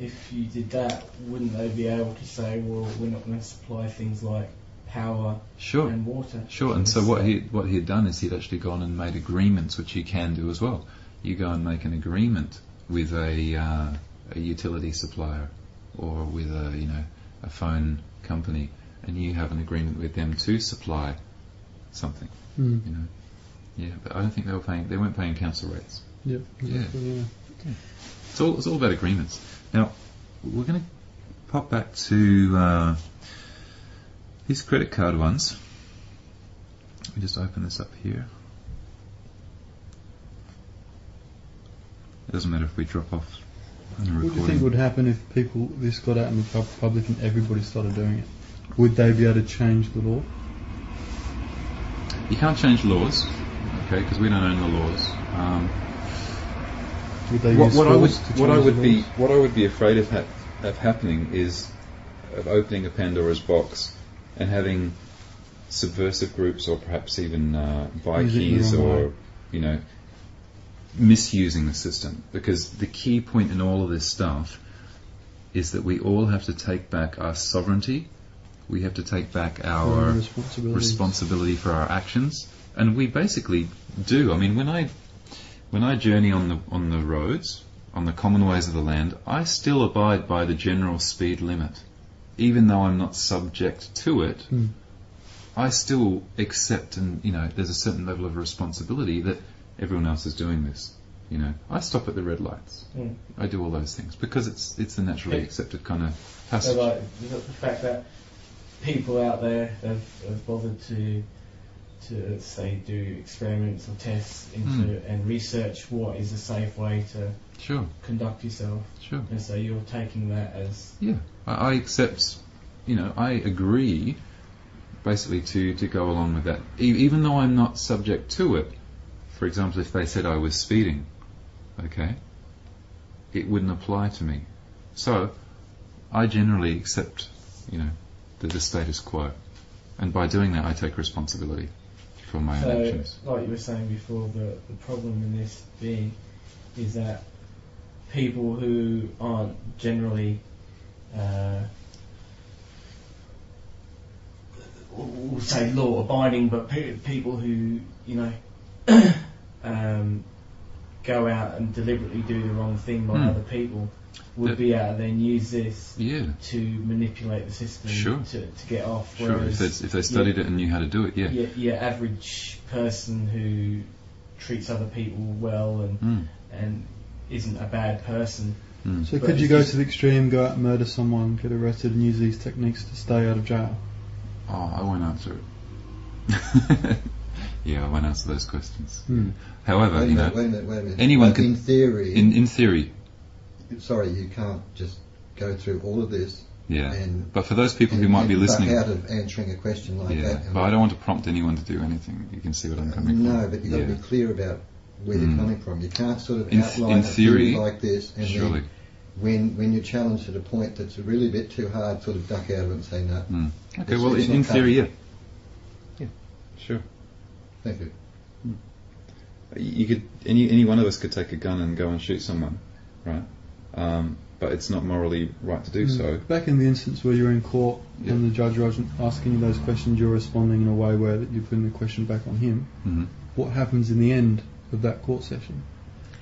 if you did that, wouldn't they be able to say, well, we're not going to supply things like power Sure. and water? Sure, and so what he what he had done is he'd actually gone and made agreements, which you can do as well. You go and make an agreement with a uh, a utility supplier or with a you know a phone company, and you have an agreement with them to supply something. Mm. You know, yeah, but I don't think they were paying. They weren't paying council rates. Yep. Yeah. exactly, yeah. It's all it's all about agreements. Now we're going to pop back to uh, these credit card ones. Let me just open this up here. Doesn't matter if we drop off What do you think would happen if people this got out in the public and everybody started doing it? Would they be able to change the law? You can't change laws, okay, because we don't own the laws. Um, Would they what, use what I would what I would be what I would be afraid of, ha- of happening is of opening a Pandora's box and having subversive groups or perhaps even uh, Vikings or way. you know misusing the system because the key point in all of this stuff is that we all have to take back our sovereignty we have to take back our responsibility for our actions, and we basically do. I mean, when I when I journey on the on the roads, on the common ways of the land, I still abide by the general speed limit, even though I'm not subject to it. Hmm. I still accept, and you know, there's a certain level of responsibility that everyone else is doing this. You know, I stop at the red lights. Mm. I do all those things because it's it's the naturally Okay. accepted kind of So passage. like the, the fact that people out there have, have bothered to to say do experiments or tests into Mm. and research what is a safe way to Sure, conduct yourself, sure. and so you're taking that as Yeah, I, I accept. You know, I agree, basically to to go along with that, e- even though I'm not subject to it. For example, if they said I was speeding, okay, it wouldn't apply to me. So, I generally accept, you know, the, the status quo, and by doing that, I take responsibility for my own so actions. like you were saying before. The the problem in this being is that people who aren't generally uh, we'll say law abiding, but pe- people who you know (coughs) um, go out and deliberately do the wrong thing by Hmm. other people would Yeah. be able to then use this Yeah, to manipulate the system Sure. to, to get off. sure. If they, if they studied it and knew how to do it, yeah. your, your average person who treats other people well and Mm, and isn't a bad person. mm. So But could you go to the extreme, go out and murder someone, get arrested, and use these techniques to stay out of jail? Oh, I won't answer it. (laughs) yeah, I won't answer those questions. Hmm. However, Wait a you minute, know, wait a minute, wait a minute. anyone But can- in theory, in in theory, sorry, you can't just go through all of this yeah. and But for those people who might be and duck listening, out of answering a question like yeah. that. But I don't want to prompt anyone to do anything. You can see what I'm coming from. No, but you've got to be clear about where Mm. you're coming from. You can't sort of In- outline in a theory theory, like this and Surely. then when when you're challenged at a point that's really a really bit too hard, sort of duck out of it and say no. Mm. Okay. Well, in, in theory, yeah. Yeah. Sure. Thank you. You could any any one of us could take a gun and go and shoot someone, right? Um, but it's not morally right to do Mm. so. Back in the instance where you're in court Yeah. and the judge wasn't asking you those questions, you're responding in a way where that you're putting the question back on him. Mhm. What happens in the end of that court session?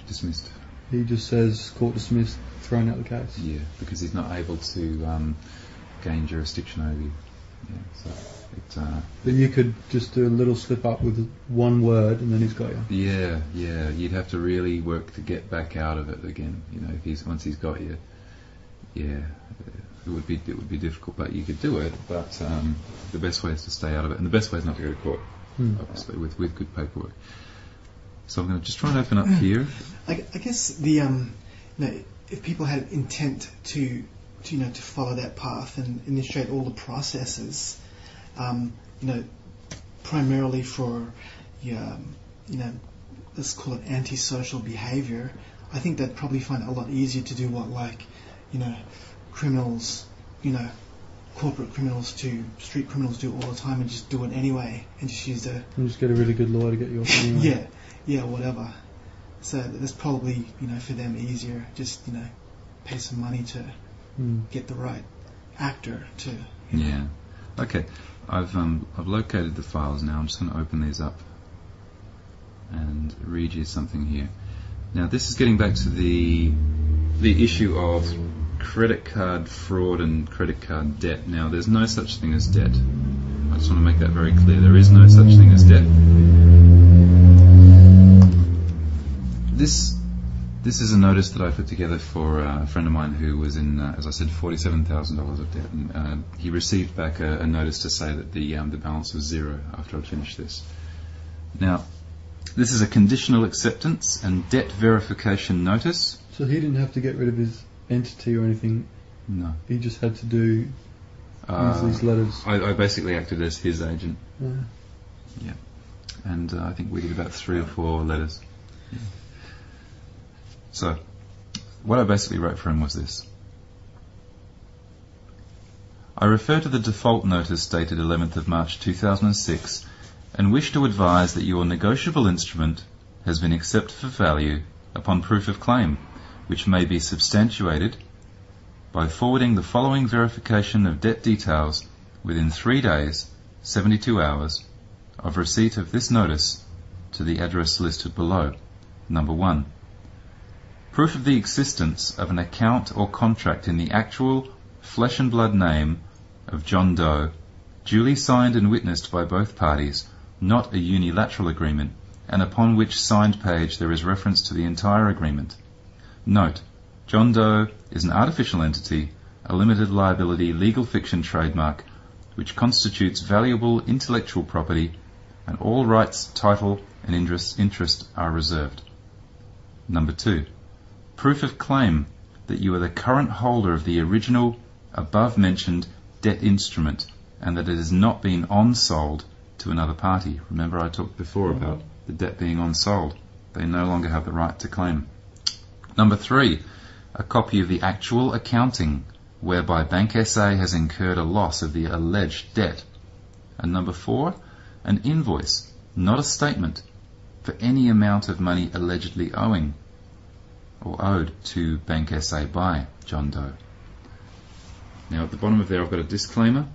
Dismissed. He just says court dismissed, thrown out the case. Yeah, because he's not able to um, gain jurisdiction over you. Yeah, so it, uh, But you could just do a little slip up with one word and then he's got you. yeah, yeah, you'd have to really work to get back out of it again. You know, if he's once he's got you, yeah, it would be it would be difficult, but you could do it. But um, the best way is to stay out of it, and the best way is not to go to court, Hmm. obviously, with with good paperwork. So I'm going to just try and open up (clears throat) here. I, I guess the um, you know, if people had intent to, to you know to follow that path and initiate all the processes, um, you know, primarily for um, you know, let's call it antisocial behaviour. I think they'd probably find it a lot easier to do what like, you know, criminals, you know, corporate criminals to street criminals do all the time and just do it anyway and just use the And just get a really good lawyer to get you off (laughs) anyway. yeah, yeah, whatever. So that's probably you know for them easier. Just you know, pay some money to Hmm. get the right actor to. you know. Yeah. Okay. I've um, I've located the files now. I'm just going to open these up and read you something here. Now this is getting back to the the issue of credit card fraud and credit card debt. Now there's no such thing as debt. I just want to make that very clear. There is no such thing as debt. This this is a notice that I put together for uh, a friend of mine who was in, uh, as I said, forty-seven thousand dollars of debt, and uh, he received back a, a notice to say that the um, the balance was zero after I'd finished this. Now, this is a conditional acceptance and debt verification notice. So he didn't have to get rid of his entity or anything. No, He just had to do use uh, these letters. I, I basically acted as his agent, Uh, and uh, I think we did about three or four letters. Yeah. So, what I basically wrote for him was this. I refer to the default notice dated 11th of March 2006 and wish to advise that your negotiable instrument has been accepted for value upon proof of claim, which may be substantiated by forwarding the following verification of debt details within three days, 72 hours, of receipt of this notice to the address listed below. Number one, proof of the existence of an account or contract in the actual flesh and blood name of John Doe, duly signed and witnessed by both parties, not a unilateral agreement, and upon which signed page there is reference to the entire agreement. Note, John Doe is an artificial entity, a limited liability legal fiction trademark, which constitutes valuable intellectual property, and all rights, title, and interest, are reserved. Number two, proof of claim that you are the current holder of the original above mentioned debt instrument and that it has not been on sold to another party. Remember I talked before about the debt being on sold. They no longer have the right to claim. Number three, a copy of the actual accounting whereby Bank SA has incurred a loss of the alleged debt. And number four, an invoice, not a statement, for any amount of money allegedly owing or owed to Bank SA by John Doe. Now at the bottom of there I've got a disclaimer.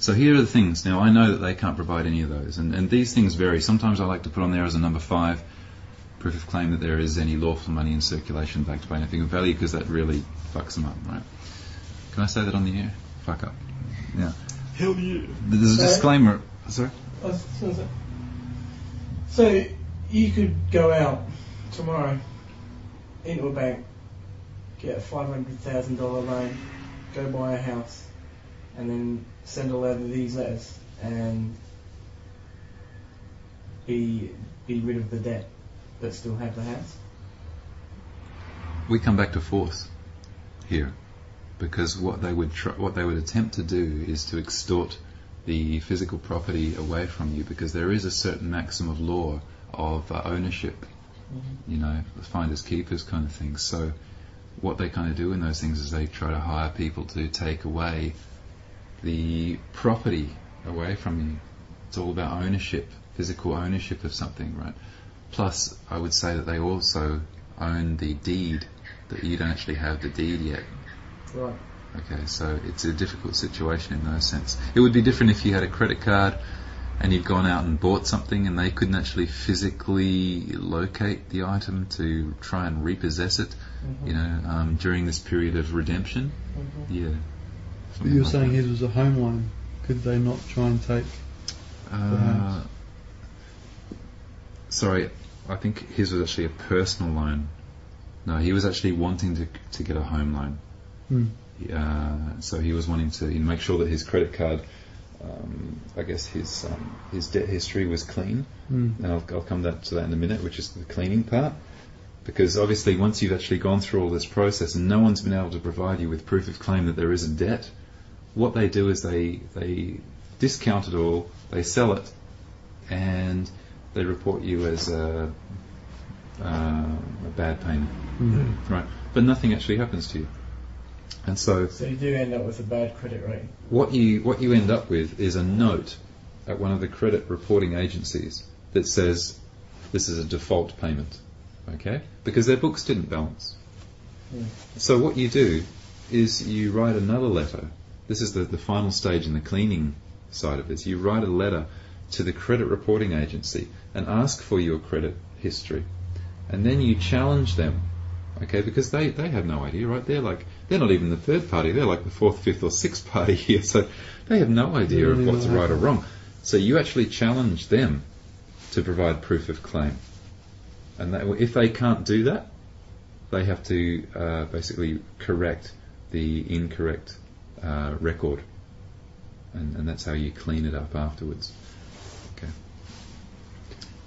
So here are the things. Now I know that they can't provide any of those, and, and these things vary. Sometimes I like to put on there as a number five, proof of claim that there is any lawful money in circulation backed by anything of value, because that really fucks them up, right? Can I say that on the air? Fuck up. Yeah. Hell yeah. There's a disclaimer. Sorry. I was gonna say- So you could go out tomorrow into a bank, get a five hundred thousand dollar loan, go buy a house, and then send a all over these letters and be be rid of the debt, but still have the house. we come back to force here because what they would what they would attempt to do is to extort the physical property away from you because there is a certain maxim of law of uh, ownership you know finders keepers kind of thing so what they kind of do in those things is they try to hire people to take away the property away from you it's all about ownership physical ownership of something right plus I would say that they also own the deed that you don't actually have the deed yet. Right. Okay, so it's a difficult situation in no sense. It would be different if you had a credit card and you'd gone out and bought something and they couldn't actually physically locate the item to try and repossess it, Mhm. you know, um, during this period of redemption. Mhm. Yeah. But you were like saying that. his was a home loan. Could they not try and take? Uh, house. sorry, I think his was actually a personal loan. No, he was actually wanting to to get a home loan. Hmm. Uh, so he was wanting to make sure that his credit card, um, I guess his um, his debt history was clean. Hmm. And I'll, I'll come that, to that in a minute, which is the cleaning part. Because obviously, once you've actually gone through all this process and no one's been able to provide you with proof of claim that there is a debt, what they do is they they discount it all, they sell it, and they report you as a, uh, a bad payment, Hmm. right? But nothing actually happens to you. And so, So you do end up with a bad credit rating. what you what you end up with is a note at one of the credit reporting agencies that says this is a default payment, okay? Because their books didn't balance. Hmm. So what you do is you write another letter. This is the, the final stage in the cleaning side of this. You write a letter to the credit reporting agency and ask for your credit history. And then you challenge them, okay? Because they, they have no idea, right? They're like, they're not even the third party. They're like the fourth, fifth or sixth party (laughs) here. So they have no idea don't of what's know right or wrong. So you actually challenge them to provide proof of claim. And that, if they can't do that, they have to uh, basically correct the incorrect uh, record, and, and that's how you clean it up afterwards. Okay.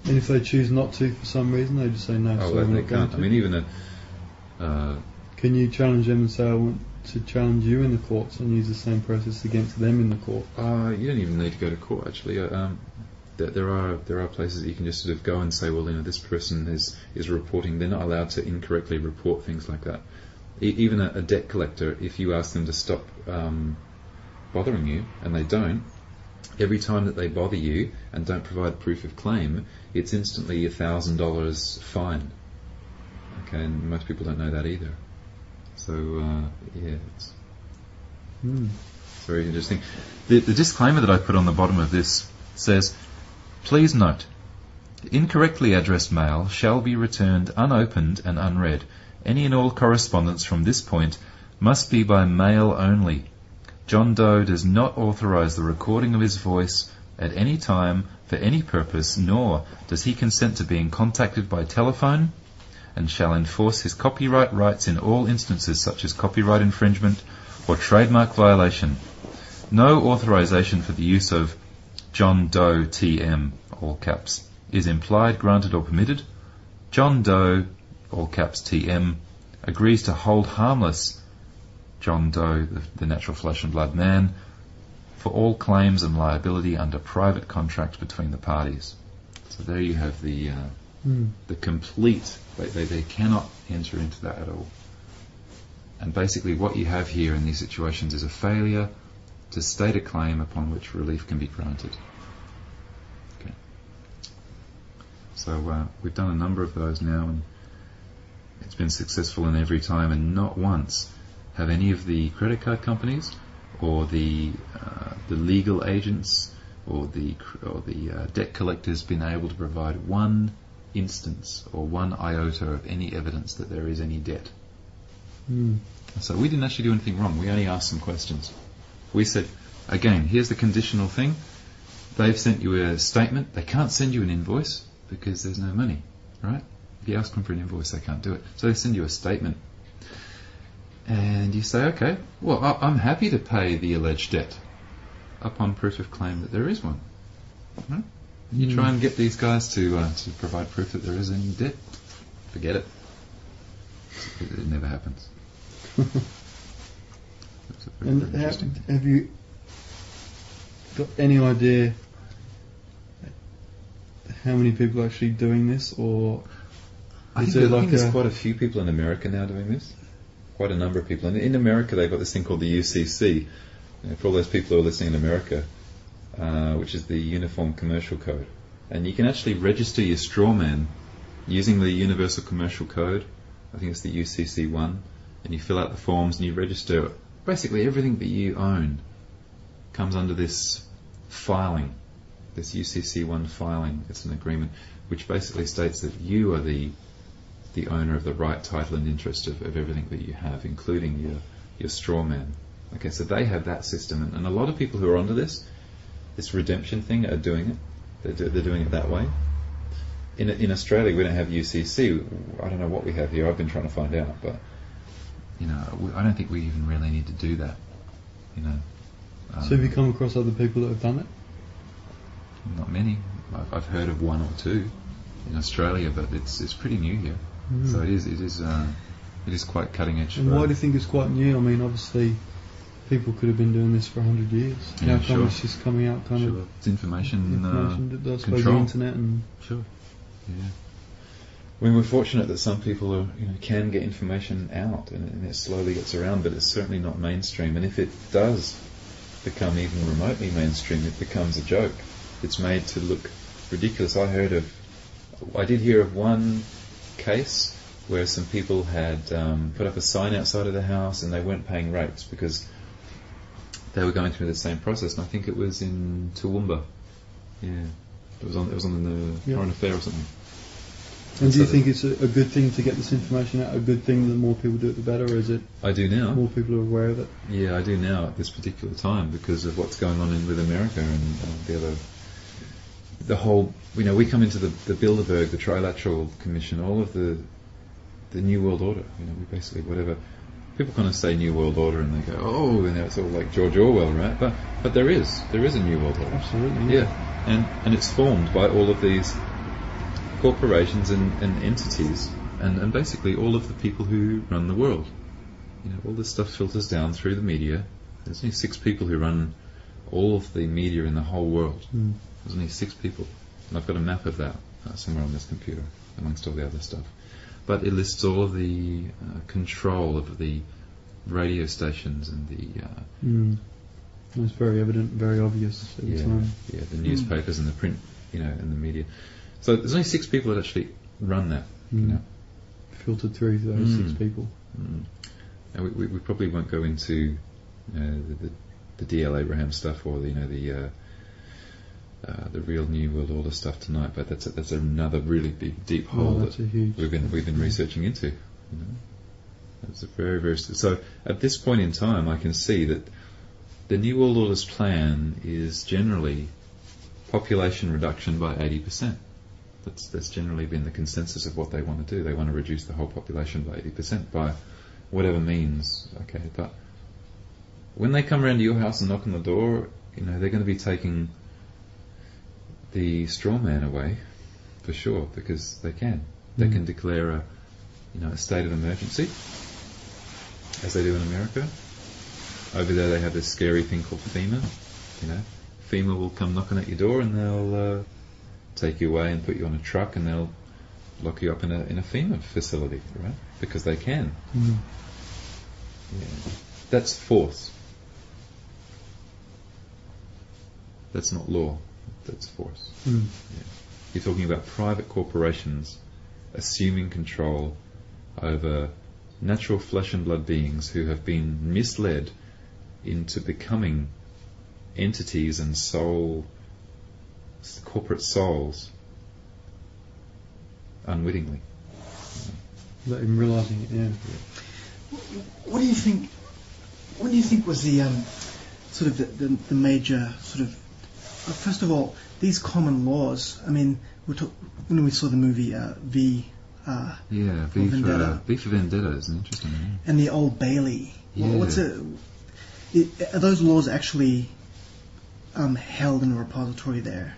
And if they choose not to for some reason, they just say no. Oh, sorry, they, they can't. I mean, even a uh, Can you challenge them and say I want to challenge you in the courts and use the same process against them in the court? uh, you don't even need to go to court. Actually, uh, um, there, there are there are places that you can just sort of go and say, well, you know, this person is is reporting. They're not allowed to incorrectly report things like that. E- even a, a debt collector, if you ask them to stop um, bothering you, and they don't, every time that they bother you and don't provide proof of claim, it's instantly a thousand dollars fine. Okay, and most people don't know that either. So uh, yeah, it's Hmm. it's very interesting. The, the disclaimer that I put on the bottom of this says, "Please note, incorrectly addressed mail shall be returned unopened and unread. Any and all correspondence from this point must be by mail only. John Doe does not authorize the recording of his voice at any time for any purpose, nor does he consent to being contacted by telephone, and shall enforce his copyright rights in all instances such as copyright infringement or trademark violation. No authorization for the use of John Doe TM, all caps, is implied, granted, or permitted. John Doe, all caps TM, agrees to hold harmless John Doe, the, the natural flesh and blood man, for all claims and liability under private contract between the parties. So there you have the uh, Hmm. the complete. They, they, they cannot enter into that at all. And basically, what you have here in these situations is a failure to state a claim upon which relief can be granted. Okay. So uh, we've done a number of those now, and it's been successful in every time, and not once have any of the credit card companies or the uh, the legal agents or the or the uh, debt collectors been able to provide one instance or one iota of any evidence that there is any debt. Hmm. So we didn't actually do anything wrong. We only asked some questions. We said, again, here's the conditional thing. They've sent you a statement. They can't send you an invoice because there's no money, right? If you ask them for an invoice, they can't do it. So they send you a statement. And you say, okay, well, I'm happy to pay the alleged debt upon proof of claim that there is one. Right? You Mm. try and get these guys to uh, to provide proof that there is any debt. Forget it. It, it never happens. And very ha- interesting. have you got any idea how many people are actually doing this, or I is think, there there- I like think there's quite a few people in America now doing this. Quite a number of people. And in America, they've got this thing called the UCC. You know, for all those people who are listening in America, uh, which is the Uniform Commercial Code. And you can actually register your straw man using the Universal Commercial Code I think it's the UCC one, and you fill out the forms and you register. Basically, everything that you own comes under this filing, this UCC one filing. It's an agreement which basically states that you are the the owner of the right, title, and interest of, of everything that you have, including your your straw man. Okay, so they have that system, and, and a lot of people who are onto this, this redemption thing, are doing it. They're, do, they're doing it that way. In in Australia, we don't have UCC. I don't know what we have here. I've been trying to find out, but you know, I don't think we even really need to do that. You know. Um, So have you come across other people that have done it? Not many. I've, I've heard of one or two in Australia, but it's it's pretty new here. Mm. So it is it is uh, it is quite cutting edge. And why do you think it's quite new? I mean, obviously, people could have been doing this for 100 years. Yeah, How come sure. it's just coming out kind Sure. of It's information, information, uh, suppose the internet and... Sure. Yeah. I mean, we're fortunate that some people are, you know, can get information out, and, and it slowly gets around, but it's certainly not mainstream. And if it does become even remotely mainstream, it becomes a joke. It's made to look ridiculous. I heard of, I did hear of one case where some people had um, put up a sign outside of the house and they weren't paying rates because they were going through the same process. And I think it was in Toowoomba. Yeah, it was on it was on the Yeah. Foreign Affair or something. And do you think it's a, a good thing to get this information out? A good thing that more people do it, the better? Or is it I do now. more people are aware of it? Yeah, I do now at this particular time because of what's going on in, with America and uh, the other, the whole. You know, we come into the, the Bilderberg, the Trilateral Commission, all of the the New World Order. You know, we basically whatever people kind of say New World Order and they go, oh, and it's all like George Orwell, right? But but there is there is a New World Order. Absolutely. Yeah, and and it's formed by all of these corporations and, and entities, and, and basically all of the people who run the world. You know, all this stuff filters down through the media. There's only six people who run all of the media in the whole world. Mm. There's only six people, and I've got a map of that uh, somewhere on this computer, amongst all the other stuff. But it lists all of the uh, control of the radio stations and the uh, Mm. It's very evident, very obvious at the time. yeah, the newspapers and the print, you know, and the media. So there's only six people that actually run that. You Mm. know, Filtered through those Mm. six people. mm. and we, we, we probably won't go into know, the, the, the DL Abraham stuff or the, you know the uh, the real New World Order stuff tonight, but that's a, that's another really big deep hole Oh, that's that we've been we've been researching into. You know, it's a very very so at this point in time, I can see that the New World Order's plan is generally population reduction by eighty percent. That's that's generally been the consensus of what they want to do. They want to reduce the whole population by eighty percent by whatever means. Okay, but when they come around to your house and knock on the door, you know they're going to be taking the straw man away for sure because they can. They Mm. can declare a you know a state of emergency as they do in America. Over there they have this scary thing called FEMA. You know, FEMA will come knocking at your door and they'll uh, take you away and put you on a truck and they'll lock you up in a in a FEMA facility, right? Because they can. Mm. Yeah. That's force. That's not law. That's force. Mm. You're talking about private corporations assuming control over natural flesh and blood beings who have been misled into becoming entities and soul, corporate souls unwittingly. Without even realising it, yeah. What do you think? What do you think was the um, sort of the, the, the major sort of? Uh, first of all, these common laws. I mean, we talk, when we saw the movie uh, V uh, Yeah, V for, Vendetta. v for Vendetta is an interesting name. and the Old Bailey. Yeah. What's it, it? Are those laws actually um, held in a repository there?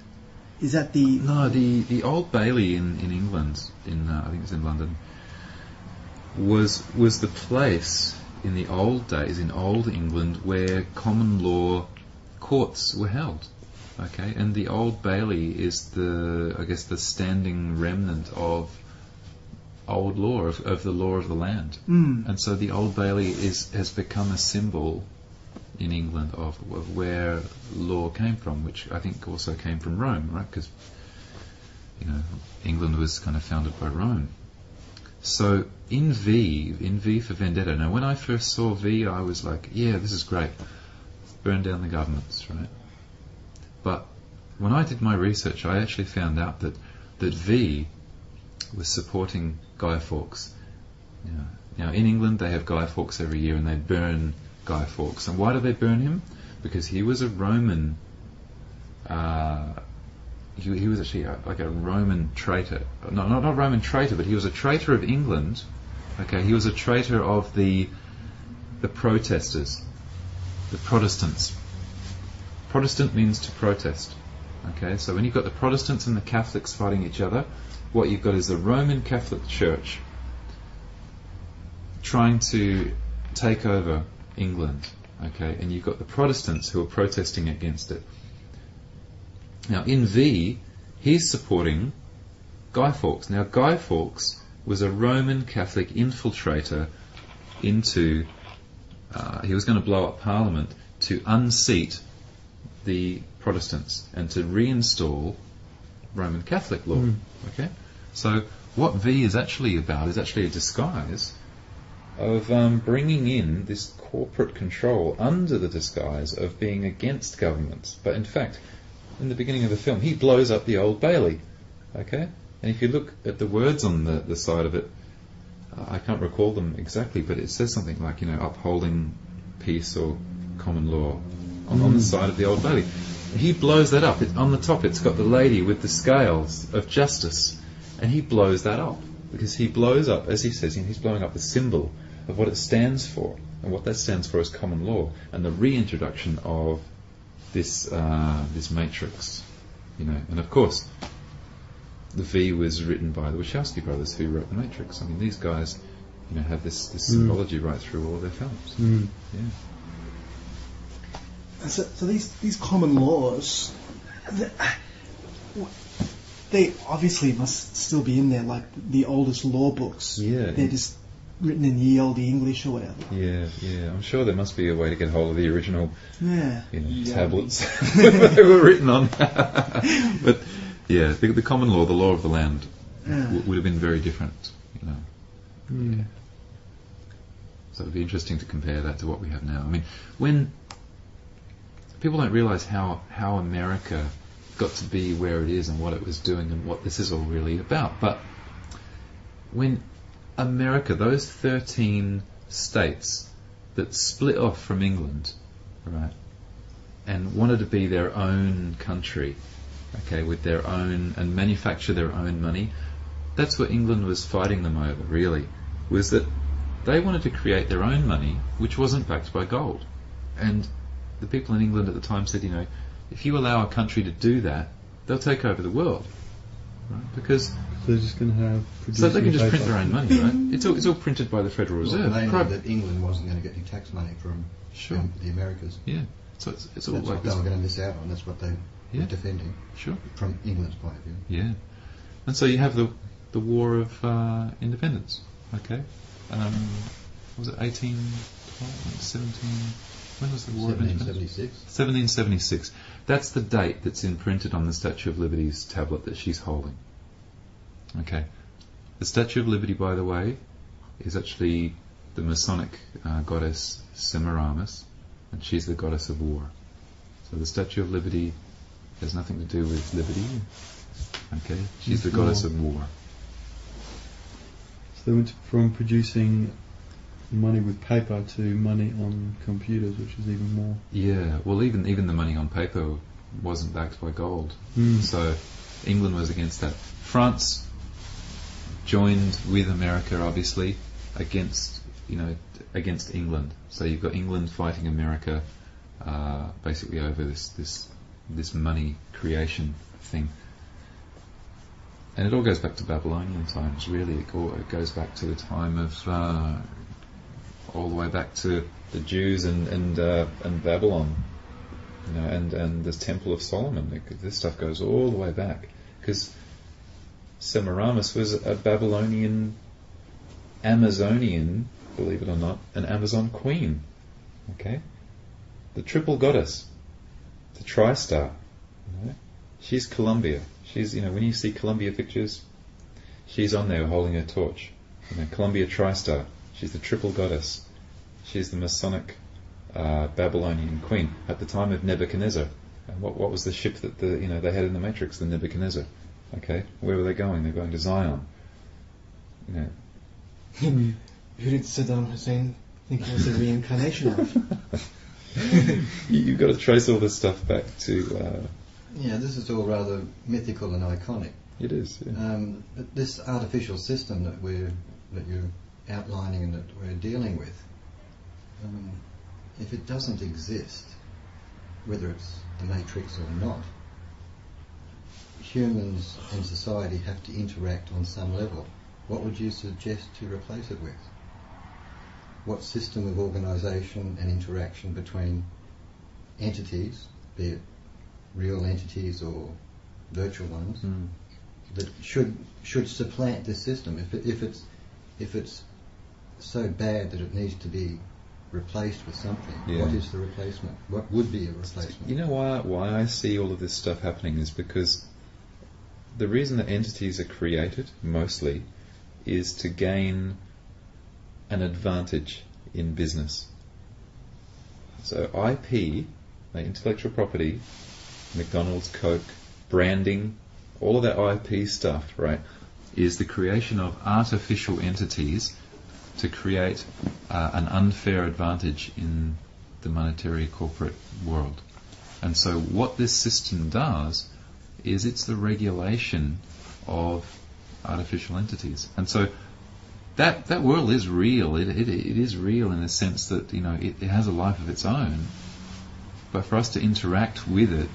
Is that the? No, the, the Old Bailey in, in England, in uh, I think it was in London, was was the place in the old days in old England where common law courts were held. Okay, and the Old Bailey is the I guess the standing remnant of old law of, of the law of the land. Mm, And so the Old Bailey is has become a symbol in England of, of where law came from, which I think also came from Rome, right? Because you know England was kind of founded by Rome. So in V, in V for Vendetta. Now, when I first saw V, I was like, yeah, this is great. Burn down the governments, right? But when I did my research, I actually found out that that V was supporting Guy Fawkes. Yeah. Now, in England, they have Guy Fawkes every year, and they burn Guy Fawkes. And why do they burn him? Because he was a Roman. Uh, he, he was actually a, like a Roman traitor. No, not not a Roman traitor, but he was a traitor of England. Okay, he was a traitor of the the protesters, the Protestants. Protestant means to protest. Okay, so when you've got the Protestants and the Catholics fighting each other, what you've got is the Roman Catholic Church trying to take over England. Okay, and you've got the Protestants who are protesting against it. Now, in V, he's supporting Guy Fawkes. Now, Guy Fawkes was a Roman Catholic infiltrator into. Uh, he was going to blow up Parliament to unseat the Protestants and to reinstall Roman Catholic law. Mm. Okay, so what V is actually about is actually a disguise of um, bringing in this corporate control under the disguise of being against governments. But in fact, in the beginning of the film, he blows up the Old Bailey. Okay, and if you look at the words on the, the side of it, uh, I can't recall them exactly, but it says something like you know upholding peace or common law on, on the side of the Old Bailey. He blows that up. It, on the top, it's got the lady with the scales of justice, and he blows that up because he blows up, as he says, he's blowing up the symbol of what it stands for, and what that stands for is common law, and the reintroduction of this uh, this matrix, you know. And of course, the V was written by the Wachowski brothers, who wrote the Matrix. I mean, these guys, you know, have this this Mm. symbology right through all their films. Mm. Yeah. So, so these these common laws, they obviously must still be in there, like the oldest law books. Yeah. They're just written in ye olde English or whatever. Yeah, yeah. I'm sure there must be a way to get hold of the original Yeah. you know, Ye tablets (laughs) (laughs) they were written on. (laughs) but yeah, the, the common law, the law of the land, Yeah. w- would have been very different. You know, Mm. so it'd be interesting to compare that to what we have now. I mean, when people don't realise how how America got to be where it is and what it was doing and what this is all really about, but when America, those 13 states that split off from England, right, and wanted to be their own country, okay, with their own, and manufacture their own money, that's what England was fighting them over, really, was that they wanted to create their own money, which wasn't backed by gold. And the people in England at the time said, you know, if you allow a country to do that, they'll take over the world. Right? Because They're just going to have. so they can just print their own money, right? It's all, it's all printed by the Federal Well, Reserve. they knew Pri- that England wasn't going to get any tax money from Sure. um, the Americas. Yeah. So it's, it's all That's like what they this. were going to miss out on. That's what they Yeah. were defending Sure. from England's point of view. Yeah. And so you have the the War of uh, Independence. Okay. Um, was it 1812, 17? When was the War of Independence? 1776. 1776. That's the date that's imprinted on the Statue of Liberty's tablet that she's holding. Okay. The Statue of Liberty, by the way, is actually the Masonic uh, goddess Semiramis, and she's the goddess of war. So the Statue of Liberty has nothing to do with liberty. Okay. She's the goddess of war. So they went from producing money with paper to money on computers, which is even more. Yeah. Well, even even the money on paper wasn't backed by gold. Mm. So England was against that. France joined with America, obviously, against you know against England. So you've got England fighting America, uh, basically over this this this money creation thing. And it all goes back to Babylonian times, really. It, go, it goes back to the time of uh, all the way back to the Jews and and uh, and Babylon you know, and and the Temple of Solomon. This stuff goes all the way back because Semiramis was a Babylonian, Amazonian, believe it or not, an Amazon queen. Okay, the triple goddess, the tri-star. You know? She's Columbia. She's you know when you see Columbia pictures, she's on there holding her torch. You know, Columbia TriStar. She's the triple goddess. She's the Masonic uh, Babylonian queen at the time of Nebuchadnezzar. And what, what was the ship that the you know they had in the Matrix? The Nebuchadnezzar. Okay, where were they going? They're going to Zion. You know, Who did Saddam Hussein think he was a reincarnation of? (laughs) you, you've got to trace all this stuff back to. Uh, Yeah, this is all rather mythical and iconic. it is. Yeah. Um, but this artificial system that we're that you're outlining and that we're dealing with, um, if it doesn't exist, whether it's the matrix or not, humans and society have to interact on some level. What would you suggest to replace it with? What system of organisation and interaction between entities, be it real entities or virtual ones, Mm. that should should supplant this system. If it, if it's if it's so bad that it needs to be replaced with something, Yeah. what is the replacement? What would be a replacement? You know why why I see all of this stuff happening is because the reason that entities are created mostly is to gain an advantage in business. So IP, like intellectual property, McDonald's, Coke, branding, all of that IP stuff, right, is the creation of artificial entities to create uh, an unfair advantage in the monetary corporate world. And so what this system does is it's the regulation of artificial entities. And so that that world is real. It, it, it is real in the sense that you know it, it has a life of its own. But for us to interact with it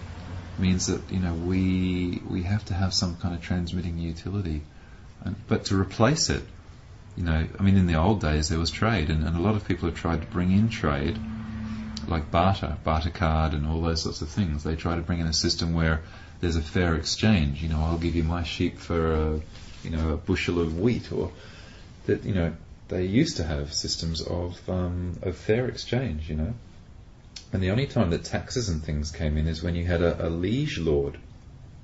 means that you know we we have to have some kind of transmitting utility. And, but to replace it, you know, I mean, in the old days there was trade, and, and a lot of people have tried to bring in trade, like barter, barter card, and all those sorts of things. They try to bring in a system where there's a fair exchange. You know, I'll give you my sheep for a, you know, a bushel of wheat, or that you know they used to have systems of um, of fair exchange. You know, and the only time that taxes and things came in is when you had a, a liege lord,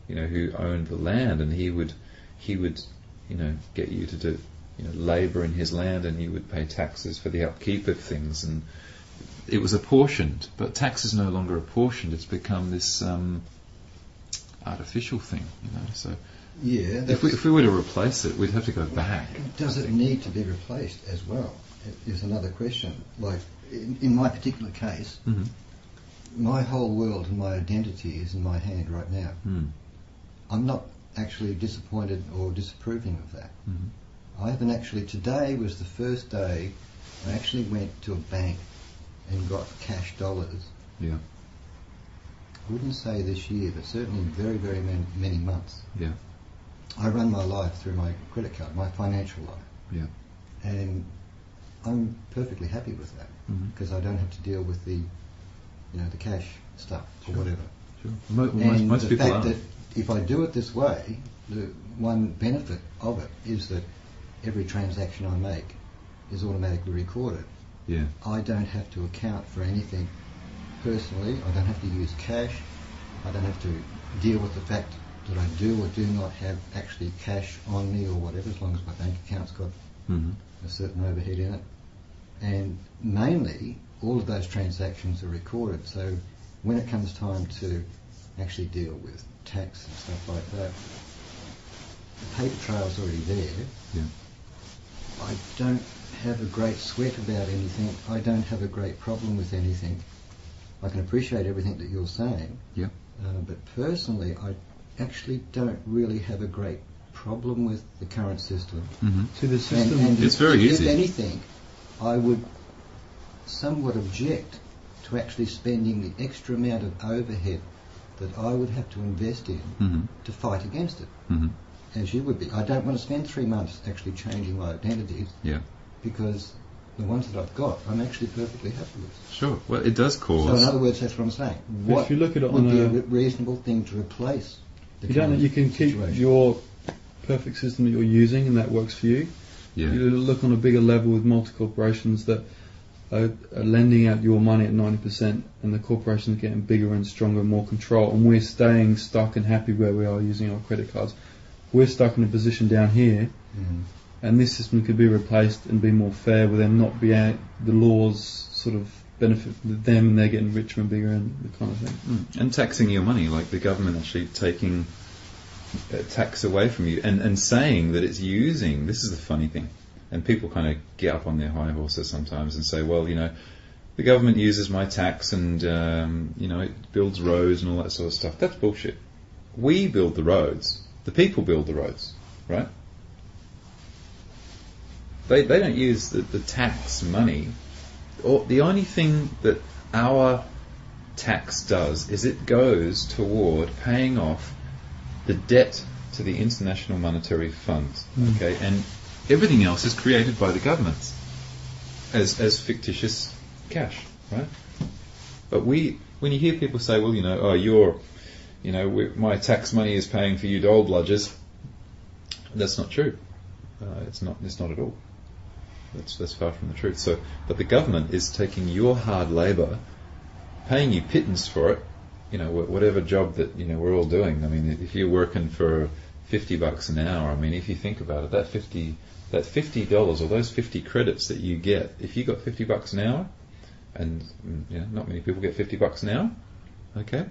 you know, who owned the land, and he would he would you know get you to do you know labour in his land, and you would pay taxes for the upkeep of things, and it was apportioned. But tax is no longer apportioned; it's become this um, artificial thing. You know, so Yeah, if we, if we were to replace it, we'd have to go back. does it need to be replaced as well? Is another question. Like in, in my particular case, Mm-hmm. my whole world and my identity is in my hand right now. Mm. I'm not actually disappointed or disapproving of that. Mhm. I haven't actually. Today was the first day I actually went to a bank and got cash dollars. Yeah, I wouldn't say this year, but certainly very, very many, many months. yeah, I run my life through my credit card, my financial life, yeah. and I'm perfectly happy with that mm-hmm. because I don't have to deal with the, you know, the cash stuff or whatever. Sure. Mo- most and most the fact are. that if I do it this way, the one benefit of it is that every transaction I make is automatically recorded. yeah, I don't have to account for anything personally. I don't have to use cash. I don't have to deal with the fact that I do or do not have actually cash on me or whatever, as long as my bank account's got mm-hmm. a certain overhead in it. And mainly, all of those transactions are recorded. So when it comes time to actually deal with tax and stuff like that, the paper trail's already there. yeah, I don't have a great sweat about anything. I don't have a great problem with anything. I can appreciate everything that you're saying. Yeah. Uh, but personally, I actually don't really have a great problem with the current system. mm-hmm. See, the system. And, and It's very if, easy. If anything, I would somewhat object to actually spending the extra amount of overhead that I would have to invest in Mm-hmm. to fight against it, Mm-hmm. As you would be. I don't want to spend three months actually changing my identities Yeah, because the ones that I've got, I'm actually perfectly happy with. sure. Well, it does cause. So, in other words, that's what I'm saying. What if you look at it would on be a a- reasonable thing to replace the You don't. current You can keep situation? your perfect system that you're using, and that works for you. yeah, You look on a bigger level with multi corporations that are, are lending out your money at 90%, and the corporations are getting bigger and stronger, and more control, and we're staying stuck and happy where we are using our credit cards. We're stuck in a position down here Mm. and this system could be replaced and be more fair, with them not be the laws sort of benefit them and they're getting richer and bigger and the kind of thing. Mm. And taxing your money, like the government actually taking uh, tax away from you and, and saying that it's using, this is the funny thing, and people kind of get up on their high horses sometimes and say, well, you know, the government uses my tax and, um, you know, it builds roads and all that sort of stuff. That's bullshit. We build the roads. The people build the roads, right? They, they don't use the, the tax money. Or the only thing that our tax does is it goes toward paying off the debt to the International Monetary Fund. Mm. Okay, and everything else is created by the governments as as fictitious cash, right? But we, when you hear people say, well, you know, oh, you're, you know, we, my tax money is paying for you dole bludgers, that's not true. Uh, it's not. It's not at all. That's that's far from the truth. So, but the government is taking your hard labour, paying you pittance for it. You know, whatever job that you know we're all doing. I mean, if you're working for fifty bucks an hour, I mean, if you think about it, that fifty that fifty dollars or those fifty credits that you get, if you got fifty bucks an hour, and mm, you know, not many people get fifty bucks an hour. Okay,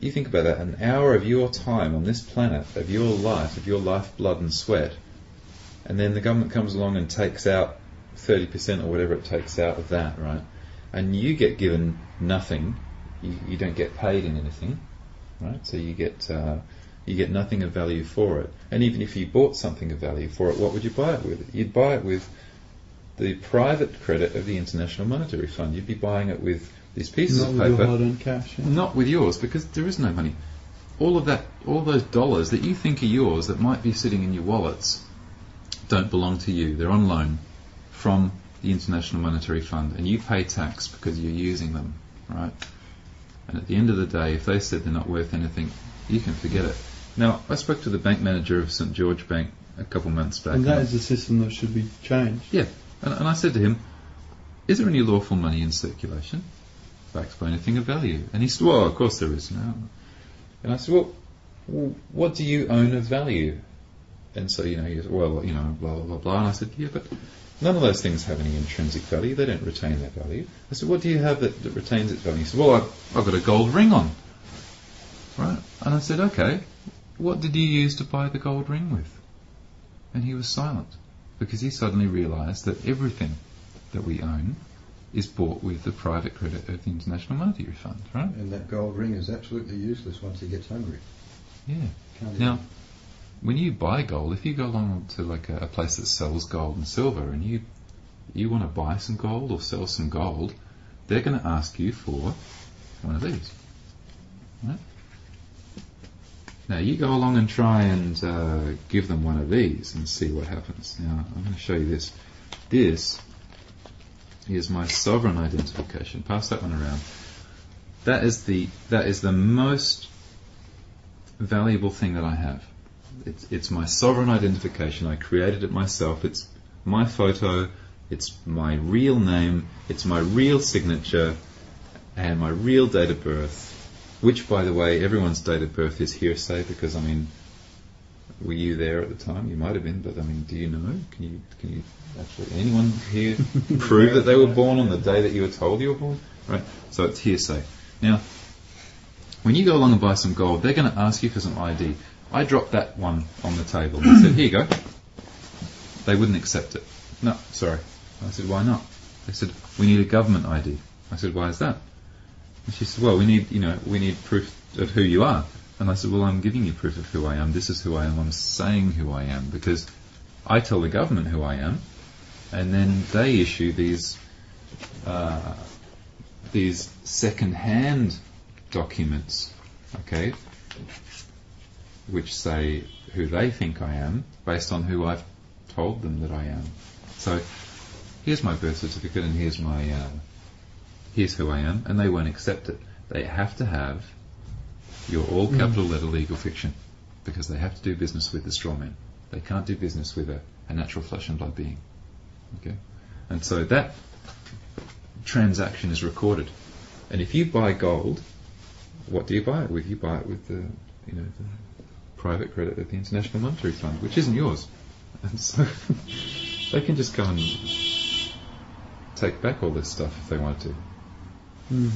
you think about that, an hour of your time on this planet, of your life, of your life, blood and sweat, and then the government comes along and takes out 30% or whatever it takes out of that, right? And you get given nothing, you, you don't get paid in anything, right? So you get uh, you get nothing of value for it. And even if you bought something of value for it, what would you buy it with? You'd buy it with the private credit of the International Monetary Fund. You'd be buying it with these pieces Not of with your paper. hard-earned cash. yeah. Not with yours, because there is no money. All of that, all those dollars that you think are yours that might be sitting in your wallets, don't belong to you. They're on loan from the International Monetary Fund, and you pay tax because you're using them, right? And at the end of the day, if they said they're not worth anything, you can forget it. Now, I spoke to the bank manager of St George Bank a couple months back. And that and- is a system that should be changed. yeah, and, and I said to him, "Is there any lawful money in circulation?" I explained a thing of value, and he said, "Well, of course there is." No. And I said, "Well, what do you own of value?" And so you know, he said, "Well, you know, blah blah blah blah." And I said, "Yeah, but none of those things have any intrinsic value. They don't retain their value." I said, "What do you have that, that retains its value?" He said, "Well, I've, I've got a gold ring on." Right, and I said, "Okay, what did you use to buy the gold ring with?" And he was silent because he suddenly realised that everything that we own is bought with the private credit of the International Monetary Fund, right? And that gold ring is absolutely useless once he gets hungry. Yeah. Can't Now, when you buy gold, if you go along to like a, a place that sells gold and silver, and you you want to buy some gold or sell some gold, they're going to ask you for one of these. Right? Now you go along and try and uh, give them one of these and see what happens. Now I'm going to show you this. This is my sovereign identification. Pass that one around. That is the that is the most valuable thing that I have. It's, it's my sovereign identification. I created it myself. It's my photo. It's my real name. It's my real signature, and my real date of birth. Which, by the way, everyone's date of birth is hearsay because I mean, were you there at the time? You might have been, but I mean, do you know? Can you can you actually anyone here (laughs) prove that they were born on the day that you were told you were born? Right. So it's hearsay. Now, when you go along and buy some gold, they're going to ask you for some ID. I dropped that one on the table and said, "Here you go." They wouldn't accept it. No, sorry. I said, "Why not?" They said, "We need a government ID." I said, "Why is that?" And she said, "Well, we need, you know, we need proof of who you are." And I said, "Well, I'm giving you proof of who I am. This is who I am. I'm saying who I am because I tell the government who I am, and then they issue these uh, these second-hand documents, okay, which say who they think I am based on who I've told them that I am. So here's my birth certificate and here's my uh, here's who I am, and they won't accept it. They have to have your all capital letter legal fiction because they have to do business with the straw man. They can't do business with a, a natural flesh and blood being. Okay, and so that transaction is recorded. And if you buy gold, what do you buy it with? You buy it with the, you know, the private credit of the International Monetary Fund, which isn't yours. and so (laughs) they can just go and take back all this stuff if they want to. Mm.